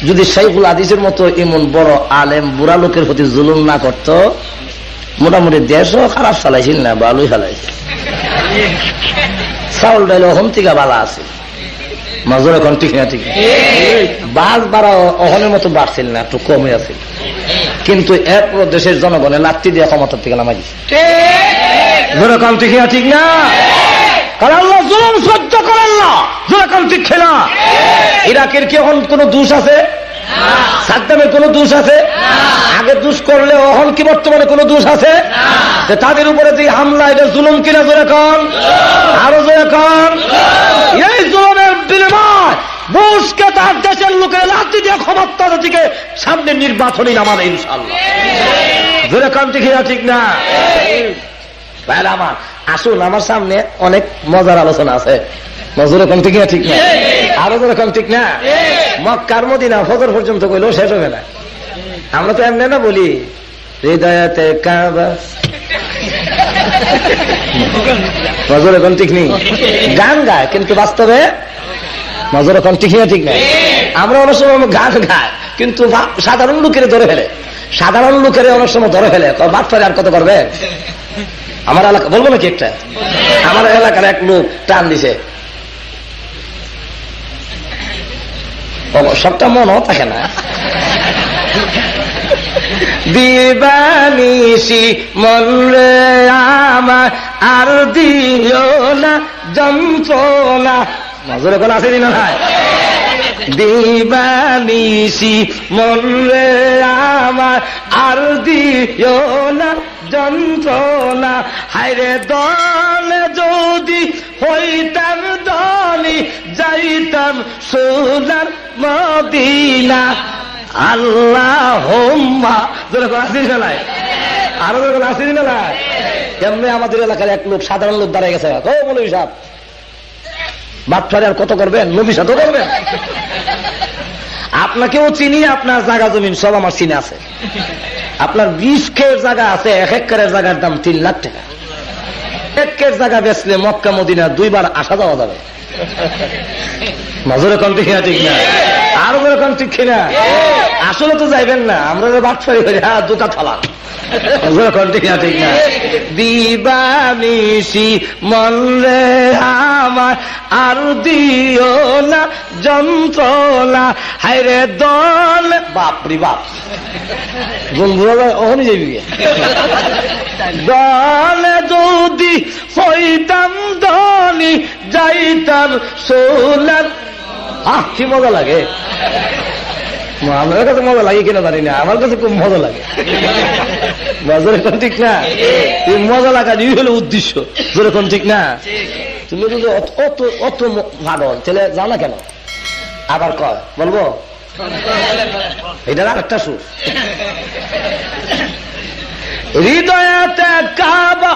যদি সাইফুল আদিসের মতো এমন বড় আলেম, বুড়া লোকের প্রতি জুলুম না করত, মোটামুটি দেশও খারাপ চালাইছিল না, ভালোই চালাইছে চাউল ডাইল অহম থেকে বালা আছে মাজুর এখন ঠিক না ঠিক বাস বাড়া অহনের মতো বাড়ছিল না, একটু কমে আছে কিন্তু এরপর দেশের জনগণে লাত্তি দিয়ে ক্ষমতার থেকে নামাই দিচ্ছে যেরকম ঠিক না ঠিক না? কারণ আল্লাহ, জুলুম সহ্য করেন না যেরকম ঠিক খেলা। ইরাকের কি এখন কোন দোষ আছে? সাদ্দামের কোন দোষ আছে? আগে দোষ করলে অহন কি বর্তমানে কোন দোষ আছে? তাদের উপরে যে হামলা, এটা জুলুম কিনা যেরকম আরও যেরকম এই জুলুমের বিনিময় বুশকে তার দেশের লোকের লাঠি দিয়ে ক্ষমতার দিকে সামনে নির্বাচনী নামাবে ইনশাল্লাহ যেরকম ঠিক না ঠিক না? আমার, আসুন, আমার সামনে অনেক মজার আলোচনা আছে। মজুর এখন ঠিক না ঠিক না? আরও যেরকম ঠিক না? মক্কার মদিনা ফজর পর্যন্ত কইলেও শেষ হবে না। আমরা তো এমনি না বলি হৃদয়তে কাবা। মজুর এখন ঠিক নেই। গান গায় কিন্তু বাস্তবে মজুর এখন ঠিক না ঠিক নাই। আমরা অনেক সময় গান গায় কিন্তু সাধারণ লোকের ধরে ফেলে। সাধারণ লোকের অনেক সময় ধরে ফেলে। বাদ ফেলে আর কত করবে? আমার এলাকা বলব নাকি একটা? আমার এলাকার এক লোক টান দিছে। সবটা মনও থাকে না। দিবানিসি মনরে আমার আর দিও না, যন্ত্রণা। নজরে কোন আছে দিন ভাই দিবানিসি মন রে আমার আর দিও না যন্ত্রণা। হায়রে দলে যদি হইতাম দলি যাইতাম সোনার মদিনা। আল্লাহ হোম্মা আসিস নাই আরও যখন আসিস না এমনি আমাদের এলাকার এক লোক, সাধারণ লোক দাঁড়ায় গেছে। ও মৌলবী সাহেব বাচ্চারে আর কত করবেন? নবী সাথে করবেন। আপনাকেও চিনি, আপনার জাগা জমিন, সব আমার চিনে আছে। আপনার বিশ কের জায়গা আছে, এক একরের জায়গার দাম তিন লাখ টাকা। এক একের জায়গা বেচলে মক্কা, মদিনা দুইবার আসা যাওয়া যাবে। নজরে কম ঠিক না ঠিক না? আরও এরকম ঠিক না? আসলে তো যাইবেন না, আমরা বাটফারি করি হ্যাঁ দুটা থালা। ঠিক না ঠিক না? আমার, আর দিও না যন্ত্রণা। হাইরে দল। বাপরি বাপ। বন্ধুরা, ওখানে যাবি দলে যদি হইতাম দলি যাইতাম সোনার আহ, কি মজা লাগে। আমার কাছে মজা লাগে কিনা জানি না আমার কাছে খুব মজা লাগে। যেরকম ঠিক না? এই মজা লাগা দিয়ে হলো উদ্দেশ্য। যেরকম ঠিক না? তুমি যদি অত অত ভাগল তাহলে যাও না কেন? আবার কয়, বলব? এটা আর একটা সুর। হৃদয়তে কাবা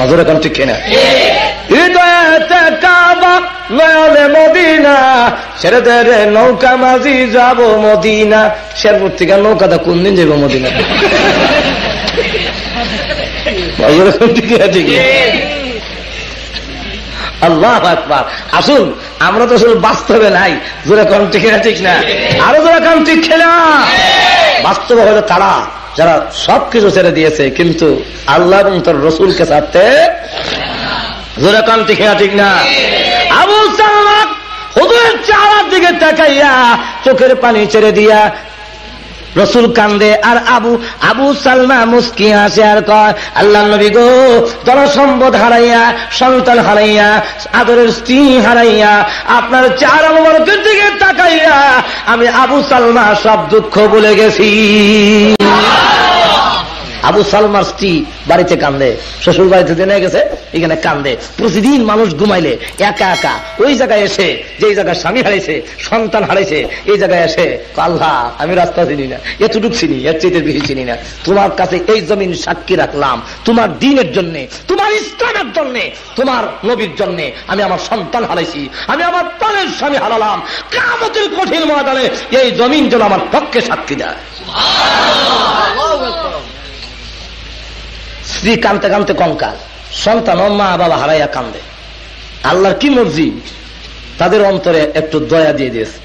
নজর এখন ঠিক নৌকা মাঝি যাব মদিনা। শেরপুর থেকে নৌকাটা কোন দিন যাব মদিনা? আল্লাহ আসুন, আমরা তো আসলে বাস্তবে নাই। জোরে কম ঠিক না ঠিক না? আরও জোরে কম ঠিক খেলা বাস্তবে হলো তারা। যারা সবকিছু ছেড়ে দিয়েছে, কিন্তু আল্লাহ এবং তোর রসুলকে ছাড়তে ঠিক না ঠিক না? আবু চাওয়ার দিকে তাকাইয়া চোখের পানি ছেড়ে দিয়া রসুল কান্দে আর আবু আবু সালমা মুস্কি আসে আর কয়, আল্লাহ নবী গো, জনসম্পদ হারাইয়া, সন্তান হারাইয়া, আদরের স্ত্রী হারাইয়া, আপনার চার অনুমানকের দিকে তাকাইয়া আমি আবু সালমা সব দুঃখ বলে গেছি। আবু সালমার স্ত্রী বাড়িতে কান্দে, শ্বশুর বাড়িতে জেনে গেছে, এখানে কান্দে। প্রতিদিন মানুষ ঘুমাইলে একা একা ওই জায়গায় এসে যে জায়গায় স্বামী হারাইছে, সন্তান হারাইছে, এই জায়গায় এসে আল্লাহ, আমি রাস্তা চিনি না, এতটুক চিনি, এর চেয়ে বেশি চিনি না। তোমার কাছে এই জমিন সাক্ষী রাখলাম, তোমার দিনের জন্য, তোমার ইসলামের জন্য, তোমার নবীর জন্য আমি আমার সন্তান হারাইছি, আমি আমার প্রাণের স্বামী হারালাম। কামতের কঠিন ময়দানে এই জমিন যেন আমার পক্ষে সাক্ষী দেয়। স্ত্রী কানতে কানতে কঙ্কাল সন্তান মা বাবা হারাইয়া কান্দে। আল্লাহর কি মর্জি? তাদের অন্তরে একটু দয়া দিয়ে দিয়েছে।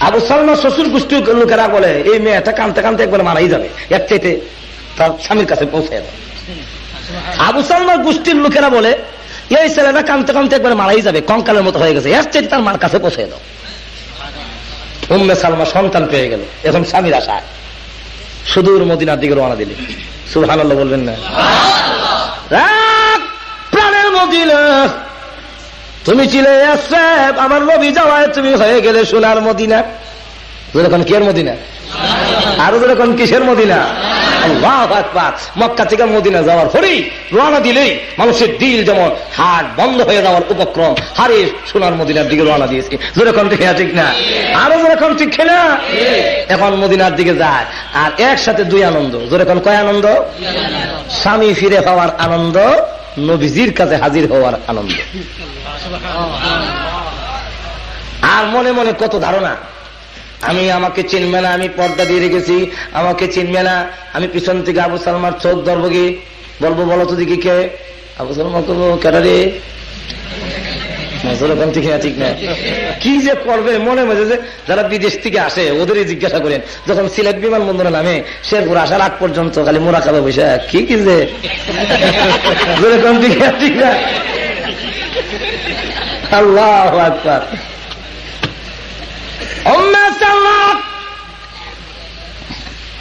আবু সালমা শ্বশুর গোষ্ঠী লোকেরা বলে, এই মেয়েটা কানতে কানতে একবার মারাই যাবে। এক চাইতে তার স্বামীর কাছে পৌঁছে যাবে। আবু সালমার গোষ্ঠীর লোকেরা বলে, এই ছেলেটা কানতে কানতে একবার মারাই যাবে। কঙ্কালের মতো হয়ে গেছে। এক চাইতে তার মার কাছে পৌঁছে দাও। উম্মে সালমা সন্তান পেয়ে গেল। এখন স্বামীর আশায়। সুদূর মদিনার দিকে রওনা দিলে সুহান বলবেন না। প্রাণের মদিনা। তুমি ছিলে আমার নবী যাওয়ায় তুমি হয়ে গেলে সোনার মদিনা। যেরকম কের মদিনা? আরও যেরকম কিসের মদিনা? মক্কা থেকে মদিনা যাওয়ার পরেই রওনা দিলেই মানুষের দিল যেমন হাট বন্ধ হয়ে যাওয়ার উপক্রম হারে সোনার মদিনার দিকে রওনা দিয়েছে। যেরকম ঠিক ঠিক না? আরও যেরকম ঠিক না? এখন মদিনার দিকে যায় আর একসাথে দুই আনন্দ। যেরকম কয় আনন্দ? স্বামী ফিরে পাওয়ার আনন্দ, নবীজির কাছে হাজির হওয়ার আনন্দ। আর মনে মনে কত ধারণা আমি আমাকে চিনবে না, আমি পর্দা দিয়ে রেখেছি। আমাকে চিনবে না। আমি পিছন থেকে আবু সালমার চোখ ধরবো কি? বলব, বলো তো দিকে কে? আবু সালমা করব কেটা না। কি যে করবে? মনে মনে যে যারা বিদেশ থেকে আসে, ওদেরই জিজ্ঞাসা করেন। যখন সিলেট বিমান বন্দরে নামে শেরপুর আসার আগ পর্যন্ত খালি মোরা খাবে বসে। কি কি যে? যেরকম ঠিক আল্লাহ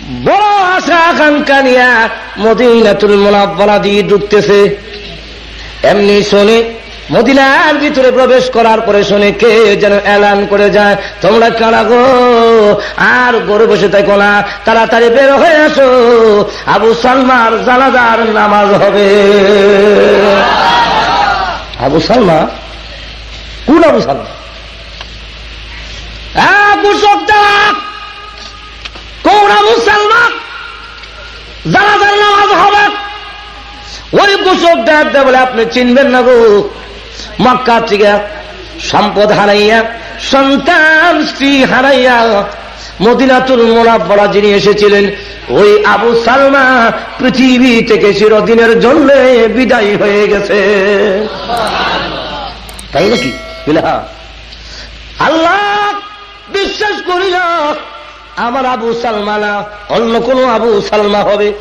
বড় আশা আকাঙ্ক্ষা নিয়া মদিনাতুল মোলাব্বলা দিয়ে ঢুকতেছে। এমনি শোনে, মদিনার ভিতরে প্রবেশ করার পরে শুনে, কে যেন এলান করে যায়, তোমরা কারা গো? আর গরু বসে থাকো না, তাড়াতাড়ি বের হয়ে আসো। আবু সালমার জানাজার নামাজ হবে। আবু সালমা? কোন আবু সালমা? কোন আবু সালমা জানাজার নামাজ হবে, ওই কুশক দেখ বলে আপনি চিনবেন না গো। মক্কা থেকে সম্পদ হারাইয়া, সন্তান, স্ত্রী হারাইয়া মদিনাতুল মোরাব্বরা যিনি এসেছিলেন, ওই আবু সালমা পৃথিবী থেকে চিরদিনের জন্য বিদায় হয়ে গেছে। তাই নাকি? আল্লাহ বিশ্বাস করি না আমার আবু সালমা না অন্য কোন আবু সালমা হবে।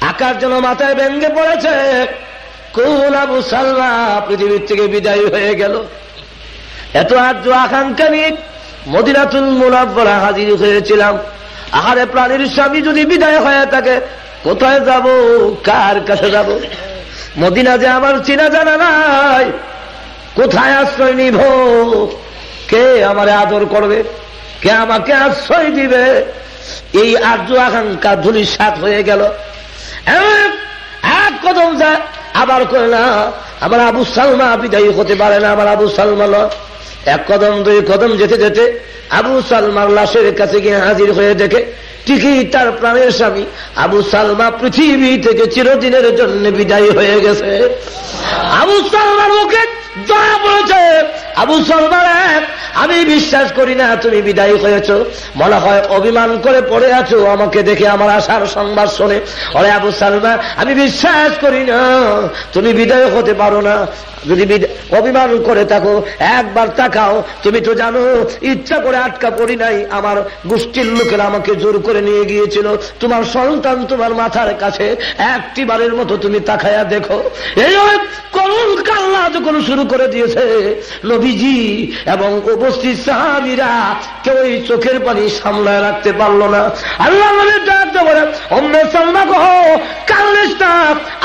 আকার যেন মাথায় ভেঙ্গে পড়েছে। কোন আবু সালমা পৃথিবীর থেকে বিদায় হয়ে গেল। এত আর্য আকাঙ্ক্ষা নিয়ে মদিনাতুল মুনাব্বরা হাজির হয়েছিলাম। আহারে প্রাণীর স্বামী যদি বিদায় হয়ে থাকে, কোথায় যাব? কার কাছে যাব? মদিনা যে আমার চিনা জানা নাই, কোথায় আশ্রয় নিব? কে আমার আদর করবে? কে আমাকে আশ্রয় দিবে? এই আর্য আকাঙ্ক্ষা ধুলির সাত হয়ে গেল। এক কদম যায় আবার করে না, আমার আবু সালমা বিদায়ী হতে পারে না আমার আবু সালমা এক কদম, দুই কদম যেতে যেতে আবু সালমার লাশের কাছে গিয়ে হাজির হয়ে দেখে, ঠিকই তার প্রাণের স্বামী আবু সালমা পৃথিবী থেকে চিরদিনের জন্য বিদায়ী হয়ে গেছে। আবু সালমার মুখে দয়া পড়েছে। আবু সালমার আমি বিশ্বাস করি না তুমি বিদায়ী হয়েছ। মনে হয় অভিমান করে পড়ে আছো, আমাকে দেখে আমার আশার সংবাদ শোনে। অরে আবু সালমা, আমি বিশ্বাস করি না, তুমি বিদায় হতে পারো না। যদি অভিমান করে থাকো, একবার তাকাও। তুমি তো জানো, ইচ্ছা করে আটকা পড়ি নাই। আমার গোষ্ঠীর লোকেরা আমাকে জোর করে নিয়ে গিয়েছিল। তোমার সন্তান তোমার মাথার কাছে একটি বারের মতো তুমি তাকায়া দেখো। এই করুন কাল্লা যখন শুরু করে দিয়েছে নবীজি এবং উপস্থিত সাহাবিরা কেউ এই চোখের পানি সামলায় রাখতে পারল না। আল্লাহ ডাকতে বলে অন্য সালমা কহ কাল্লিস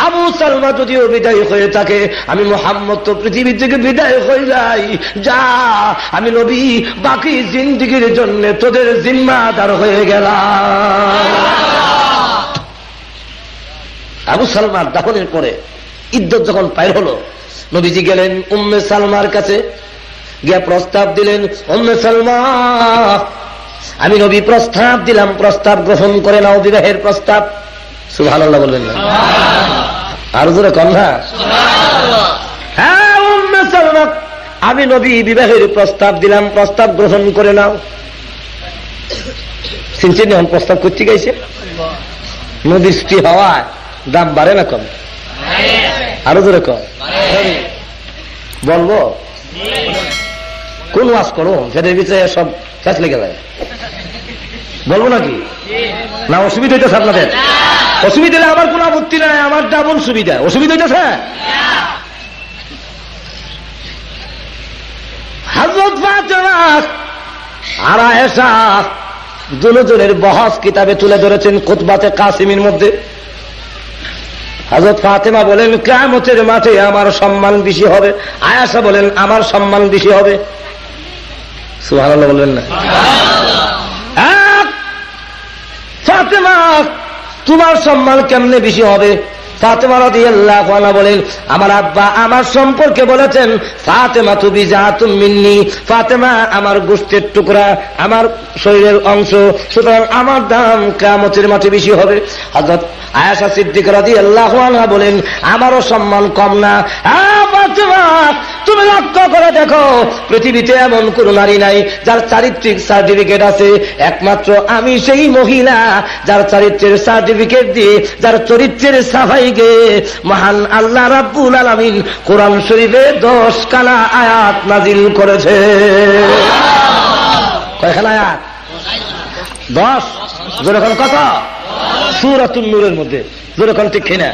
আবু সালমা যদিও বিদায় হয়ে থাকে, আমি মোহাম্মদ তো পৃথিবী থেকে বিদায় হয়ে যাই যা, আমি নবী, বাকি জিন্দিগির জন্য তোদের জিম্মাদার হয়ে গেলাম। আবু সালমার দাফনের পরে ইদ্যত যখন পায়ের হলো, নবীজি গেলেন উম্মে সালমার কাছে। গিয়া প্রস্তাব দিলেন উম্মে সালমা আমি নবী প্রস্তাব দিলাম প্রস্তাব গ্রহণ করে নাও বিবাহের প্রস্তাব। সুহান বলবেন না। আরও জোরে কন্যা হ্যাঁ আমি নবী বিবাহের প্রস্তাব দিলাম প্রস্তাব গ্রহণ করে নাও। সিনচেন যখন প্রস্তাব করতে গেছে? নদীর স্ত্রী হওয়ায় দাম বাড়ে না কম? আরও জোরে কম বলব? কোন ওয়াজ করো? সেটার ভিতরে সব শেষ লেগে যায়। বলব নাকি? না, অসুবিধা হইতেছে আপনাদের? অসুবিধা হলে আমার কোন আপত্তি নাই, আমার ডাবল সুবিধা। অসুবিধা হইতেছে? হাজরত আর এসা দুজনের বহাস কিতাবে তুলে ধরেছেন কুতবাতে কাসিমের মধ্যে। হাজরত ফাতেমা বলেন কেমতের মাঠে আমার সম্মান বেশি হবে। আয়াসা বলেন, আমার সম্মান বেশি হবে। সুহান না। তোমার সম্মান কেমনে বেশি হবে? ফাতেমা বলেন, আমার আব্বা আমার সম্পর্কে বলেছেন ফাতেমা তুমি ফাতেমা আমার গোষ্ঠের টুকরা, আমার শরীরের অংশ, সুতরাং আমার দাম কামতের মাঠে বেশি হবে। হজরত আয়াসা সিদ্দিক রাদি আল্লাহ বলেন, আমারও সম্মান কম না। ফাতেমা তুমি লক্ষ্য করে দেখো, পৃথিবীতে এমন কোন নারী নাই যার চারিত্রিক সার্টিফিকেট আছে। একমাত্র আমি সেই মহিলা যার চারিত্রের সার্টিফিকেট দিয়ে যার চরিত্রের সাফাই গে। মহান আল্লাহ রাব্বুল আলমিন কোরআন শরীফে দশ কালা আয়াত নাজিল করেছে। কয়খানা আয়াত? দশ? যেরকম কত? সুরাতুল নূরের মধ্যে। যেরকম ঠিক কিনা?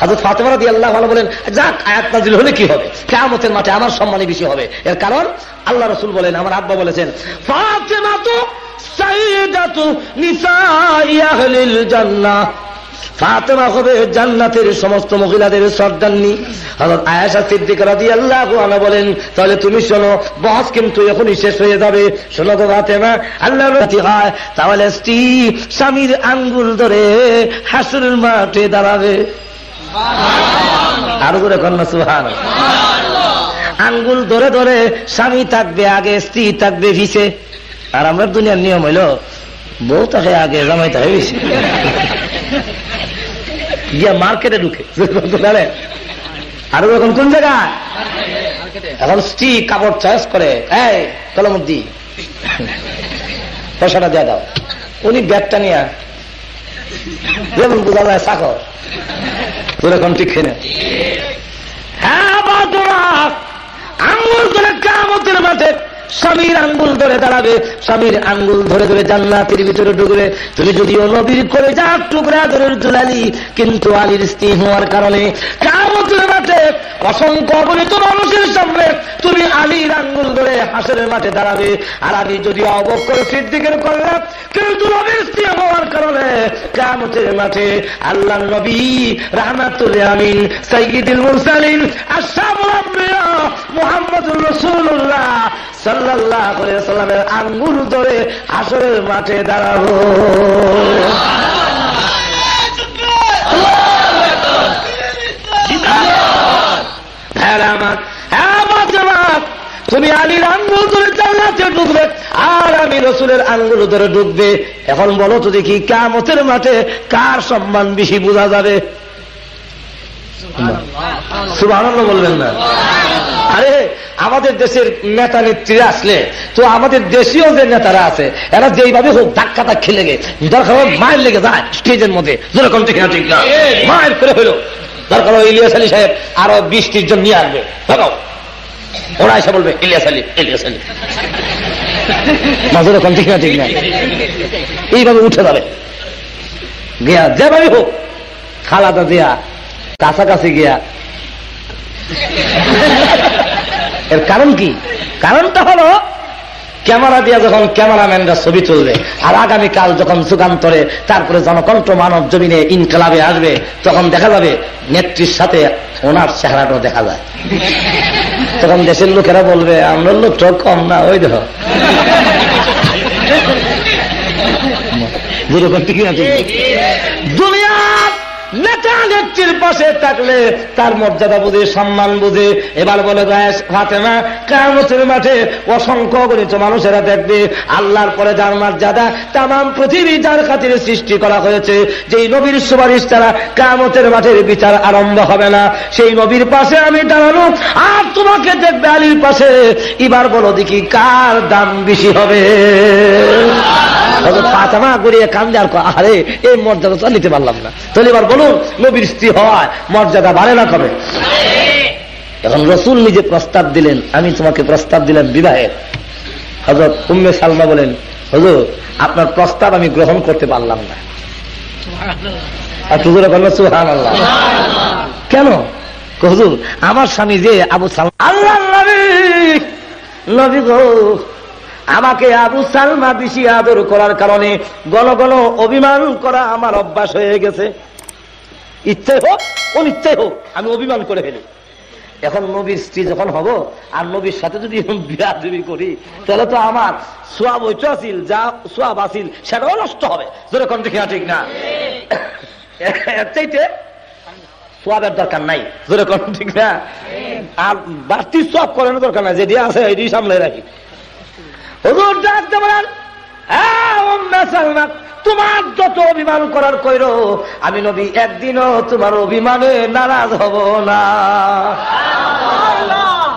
হাজর ফাতেমা দিয়ে আল্লাহ ভালো বলেন, যাক, আয়াত নাজিল হলে কি হবে? কেমতের মাঠে আমার সম্মানই বেশি হবে। এর কারণ আল্লাহ রসুল বলেন, আমার আব্বা বলেছেন ফাতেমা তো সাইদাতু নিসা জান্নাহ। ফাতেমা হবে জান্নাতের সমস্ত মহিলাদের সর্দান্নি হযরত আয়েশা সিদ্দিকা রাদিয়াল্লাহু আনহা বলেন, তাহলে তুমি শোনো বহস কিন্তু এখনই শেষ হয়ে যাবে। শোনো তো ফাতেমা, আল্লাহর রাতি হয়। তাহলে স্ত্রী স্বামীর আঙ্গুল ধরে হাসুরের মাঠে দাঁড়াবে। আরও করে কন্যা সুহান আঙ্গুল ধরে ধরে স্বামী থাকবে, আগে স্ত্রী থাকবে ভিসে। আর আমরা দুনিয়ার নিয়ম হইল, বউ থাকে আগে, জামাই থাকে ভিসে। গিয়া মার্কেটে ঢুকে। আরও এখন কোন জায়গায়? এখন স্ত্রী কাপড় চয়েস করে, এই পয়সাটা দিয়ে দাও। উনি ব্যাগটা নিয়ে যেমন বোঝা তোর ঠিক হ্যাঁ আঙুল কামতের মাঠে স্বামীর আঙ্গুল ধরে দাঁড়াবে, স্বামীর আঙ্গুল ধরে ধরে জান্নাতের ভিতরে ঢুকবে। তুমি যদিও নবীর করে যা টুকরা ধরে দুলালি, কিন্তু আলীর স্ত্রী হওয়ার কারণে অসংখ্য অগণিত মানুষের সামনে তুমি আলীর আঙ্গুল ধরে হাসের মাঠে দাঁড়াবে। আর আমি যদি অবক করে সিদ্দিকের করলে কিন্তু নবীর স্ত্রী হওয়ার কারণে কামতের মাঠে আল্লাহ নবী রাহমাতুল আমিন, সাইয়্যিদুল মুরসালিন, আশরাফুল আম্বিয়া সাল্লাল্লাহু আলাইহি সাল্লামের আঙ্গুল ধরে আসরের মাঠে দাঁড়াবো। হ্যাঁ হ্যাঁ তুমি আলীর আঙ্গুল ধরে জান্নাতে ঢুকবে আর আমি রসুলের আঙ্গুল ধরে ঢুকবে এখন বলো তো দেখি কামতের মাঠে কার সম্মান বেশি বোঝা যাবে? সুবহানাল্লাহ। বলবেন না। আরে আমাদের দেশের নেতা নেত্রীরা আসলে তো আমাদের দেশীয় যে নেতারা আছে এরা যেইভাবে হোক ধাক্কাটা খেলে গে দরকার মায়ের লেগে যায় স্টেজের মধ্যে যেরকম ঠিক না ঠিক না। মায়ের করে হইল দরকার ইলিয়াস আলী সাহেব আরও বিশ ত্রিশ জন নিয়ে আসবে। ভাগাও। ওরা এসে বলবে ইলিয়াস আলী ইলিয়াস আলী। মাঝে রকম ঠিক না ঠিক না। এইভাবে উঠে যাবে। গিয়া যেভাবে হোক খালাদা দেয়া কাছাকাছি গিয়া। এর কারণ কি? কারণটা হলো ক্যামেরা দিয়ে যখন ক্যামেরাম্যানরা ছবি তুলবে আর আগামীকাল যখন যুগান্তরে তারপরে জনকণ্ঠ মানব জমিনে ইনকলাবে আসবে তখন দেখা যাবে নেত্রীর সাথে ওনার চেহারাটাও দেখা যায়। তখন দেশের লোকেরা বলবে আমরা লোকটাও কম না ওই দেখো। যেরকম ঠিক না ঠিক দুনিয়া নেতা নেত্রীর পাশে থাকলে তার মর্যাদা বুঝে, সম্মান বুঝে। এবার বলে ফাতেমা কামতের মাঠে অসংখ্য গণিত মানুষেরা দেখবে, আল্লাহর পরে যার মর্যাদা তাম পৃথিবী যার খাতিরে সৃষ্টি করা হয়েছে। যেই নবীর সুপারিশ তারা কামতের মাঠের বিচার আরম্ভ হবে না। সেই নবীর পাশে আমি দাঁড়ানো আর তোমাকে দেখবে আলীর পাশে। এবার বলো দেখি, কার দাম বেশি হবে? পাতামা গড়িয়ে কান্দে আর আরে এই মর্যাদা তো নিতে পারলাম না। তাহলে এবার বলুন নবীর স্ত্রী হওয়ায় মর্যাদা বাড়ে না কবে? এখন রসুল নিজে প্রস্তাব দিলেন আমি তোমাকে প্রস্তাব দিলাম বিবাহের। হজরত উম্মে সালমা বলেন হজুর আপনার প্রস্তাব আমি গ্রহণ করতে পারলাম না। কেন? হজুর আমার স্বামী যে আবু সাল আল্লাহ নবী! নবী গো আমাকে আবু সালমা বেশি আদর করার কারণে গণ গণ অভিমান করা আমার অভ্যাস হয়ে গেছে। ইচ্ছে হোক, অনিচ্ছে হোক, আমি অভিমান করে ফেলি। এখন নবীর স্ত্রী যখন হব, আর নবীর সাথে যদি বিরাজবি করি, তাহলে তো আমার সোয়াব ওইটা আছিল, যা সোয়াব আছিল, সেটাও নষ্ট হবে। যেরকম দেখি ঠিক না? চাইতে সোয়াবের দরকার নাই। যেরকম ঠিক না? আর বাড়তি সোয়াব করানোর দরকার নাই যেটি আছে এটি সামলে রাখি। হুজুর ডাক বলেন তোমার যত অভিমান করার কইর আমি নবী একদিনও তোমার অভিমানে নারাজ হব না।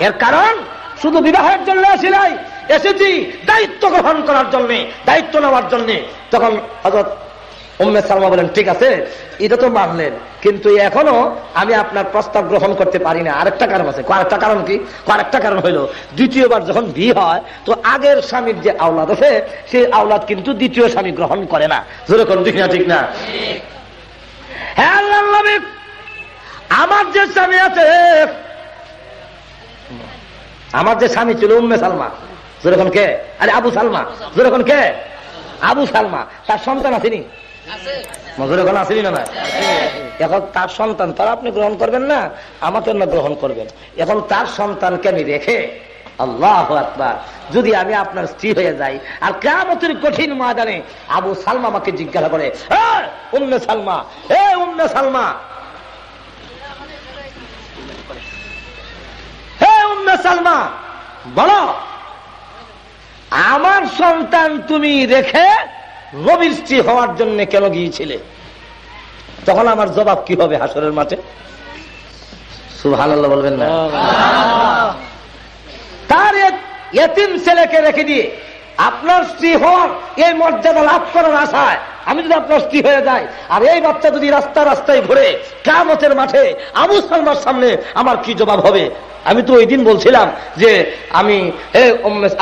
এর কারণ শুধু বিবাহের জন্য আসিলাই এসেছি দায়িত্ব গ্রহণ করার জন্যে দায়িত্ব নেওয়ার জন্যে। তখন হজরত সালমা বলেন, ঠিক আছে, এটা তো মানলেন, কিন্তু এখনও আমি আপনার প্রস্তাব গ্রহণ করতে পারি না। আরেকটা কারণ আছে। আরেকটা কারণ কি? আরেকটা কারণ দ্বিতীয়বার যখন বিয়ে হয়, তো আগের স্বামীর যে আওলাদ আছে, সেই আওলাদ কিন্তু দ্বিতীয় স্বামী গ্রহণ করে না। যেরকম ঠিক না ঠিক না? হ্যাঁ আমার যে স্বামী আছে, আমার যে স্বামী ছিল উম্মে সালমা যেরকম কে? আরে আবু সালমা যেরকম কে? আবু সালমা, তার সন্তান আসেনি আসেনি না এখন তার সন্তান, তার আপনি গ্রহণ করবেন না, আমাকে না গ্রহণ করবেন। এখন তার সন্তানকে আমি রেখে আল্লাহ আকবার, যদি আমি আপনার স্ত্রী হয়ে যাই, আর কেমতের কঠিন ময়দানে আবু সালমা আমাকে জিজ্ঞাসা করে উম্মে সালমা, এ উম্মে সালমা। হে উম্মে সালমা, বলো, আমার সন্তান তুমি রেখে নবীর স্ত্রী হওয়ার জন্য কেন গিয়েছিলে? তখন আমার জবাব কি হবে হাসরের মাঠে? সুভান বলবেন না। তার এতিম ছেলেকে রেখে দিয়ে আপনার স্ত্রী হওয়ার এই মর্যাদা লাভ করার আশায় আমি যদি আপনার স্ত্রী হয়ে যাই, আর এই বাচ্চা যদি রাস্তা রাস্তায় ঘুরে কামতের মাঠে আবু সালমার সামনে আমার কি জবাব হবে? আমি তো ওই দিন বলছিলাম যে আমি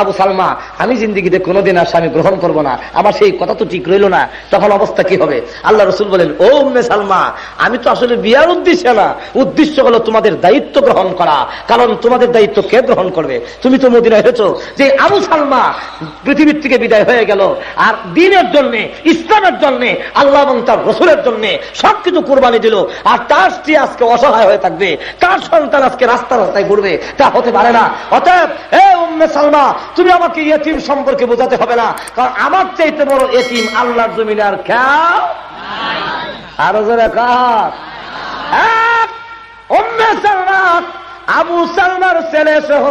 আবু সালমা, আমি জিন্দিগিতে কোনোদিন আর স্বামী গ্রহণ করব না। আমার সেই কথা তো ঠিক রইল না। তখন অবস্থা কি হবে? আল্লাহ রসুল বলেন, ও উম্মে সালমা, আমি তো আসলে বিয়ার উদ্দেশ্য না। উদ্দেশ্য হলো তোমাদের দায়িত্ব গ্রহণ করা। কারণ তোমাদের দায়িত্ব কে গ্রহণ করবে? তুমি তো মদিনায় হয়েছ যে আবু সালমা পৃথিবীর থেকে বিদায় হয়ে গেল। আর দিনের জন্য ইসলামের জন্য, আল্লাহ এবং তার রসুলের জন্য সবকিছু কোরবানি দিল। আর তার স্ত্রী আজকে অসহায় হয়ে থাকবে। তার সন্তান আজকে রাস্তা রাস্তায় ঘুরবে। তা হতে পারে না। অতএব এ উম্মে সালমা, তুমি আমাকে এটিম সম্পর্কে বোঝাতে হবে না। কারণ আমার চাইতে বড় এটিম আল্লাহর জমিন আর খেয়াল আরও জোরে সালমা আবু সালমার ছেলে সহ,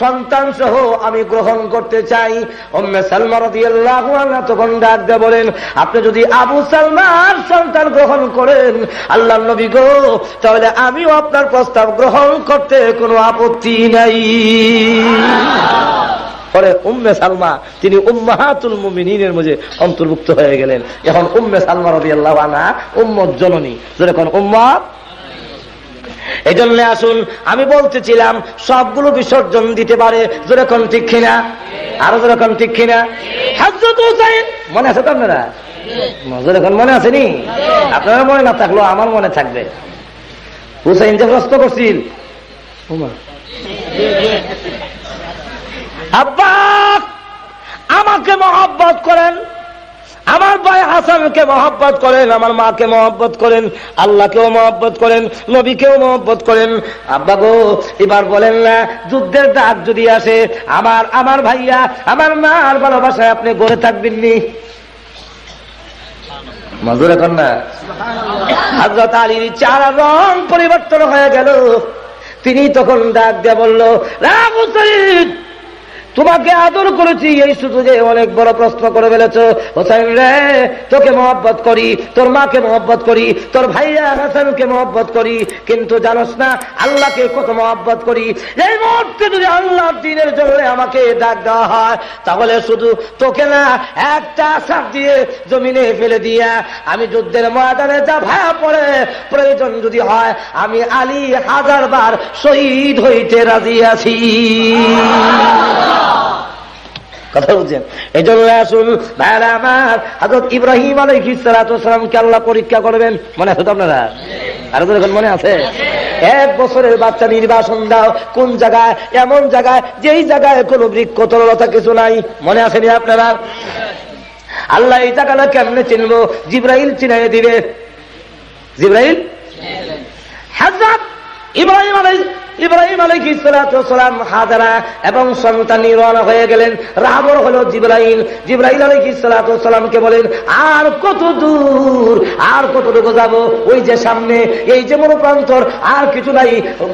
সন্তান সহ আমি গ্রহণ করতে চাই। অম্মে সালমা তখন ডাক দিয়ে বলেন, আপনি যদি আবু সালমার সন্তান গ্রহণ করেন আল্লাহ নবী গো, তাহলে আমিও আপনার প্রস্তাব গ্রহণ করতে কোনো আপত্তি নাই। পরে উম্মে সালমা, তিনি উম্মাহাতুল মুমিনের মধ্যে অন্তর্ভুক্ত হয়ে গেলেন। এখন উম্মে সালমা রবি আল্লাহ আনা উম্মত জননী। যেরকম উম্মত এই জন্য আসুন আমি বলতেছিলাম সবগুলো বিসর্জন দিতে পারে যেরকম ঠিক কিনা? আরও যেরকম ঠিক কিনা? হাজরত হুসাইন মনে আছে তো আপনারা? যেরকম মনে আছে নি আপনারা মনে না থাকল আমার মনে থাকবে। হুসাইন যে প্রশ্ন করছিল। আব্বা আমাকে মহাব্বত করেন। আমার ভাই হাসানকে মহব্বত করেন, আমার মাকে মহব্বত করেন, আল্লাহকেও মহব্বত করেন, নবীকেও মহব্বত করেন। আব্বা গো, এবার বলেন না, যুদ্ধের ডাক যদি আসে, আমার আমার ভাইয়া, আমার মার ভালোবাসায় আপনি গড়ে থাকবেন নি? মজুরে কন্যা হজরত আলীর চারা রং পরিবর্তন হয়ে গেল। তিনি তখন ডাক দিয়ে বলল রাম তোমাকে আদর করেছি, এই সুযোগে অনেক বড় প্রশ্ন করে ফেলেছ। হোসেন রে, তোকে মহব্বত করি, তোর মাকে মহব্বত করি, তোর ভাইয়া হাসানকে মহব্বত করি, কিন্তু জানোস না, আল্লাহকে কত মহব্বত করি। এই মুহূর্তে যদি আল্লাহ দিনের জন্য আমাকে ডাক দেওয়া হয়, তাহলে শুধু তোকে না, একটা সাপ দিয়ে জমিনে ফেলে দিয়া আমি যুদ্ধের ময়দানে যা ভায়া পড়ে, প্রয়োজন যদি হয়, আমি আলী হাজার বার শহীদ হইতে রাজি আছি। কথা বুঝছেন এই জন্য আসুন ভাইরা আমার হাজরত ইব্রাহিম আলহিসালামকে আল্লাহ পরীক্ষা করবেন? মনে আছে তো আপনারা? আরও তো মনে আছে? এক বছরের বাচ্চা নির্বাসন দাও, কোন জায়গায়, এমন জায়গায়, যেই জায়গায় কোনো বৃক্ষ, তরলতা কিছু নাই, মনে আসেনি আপনারা? আল্লাহ এই জায়গাটা কেমনে চিনবো? জিব্রাহিল চিনাই দিবে। জিব্রাহিল হাজরত ইব্রাহিম আলাই ইব্রাহিম আলাইসালাম হাজারা এবং সন্তানি রওনা হয়ে গেলেন। রাবর হলো জিব্রাহিম জিব্রাহিম আলাইসালামকে বলেন, আর কত দূর, আর কতটুকু যাব? ওই যে সামনে, এই যে মনোপ্রান্তর আর কিছু নাই।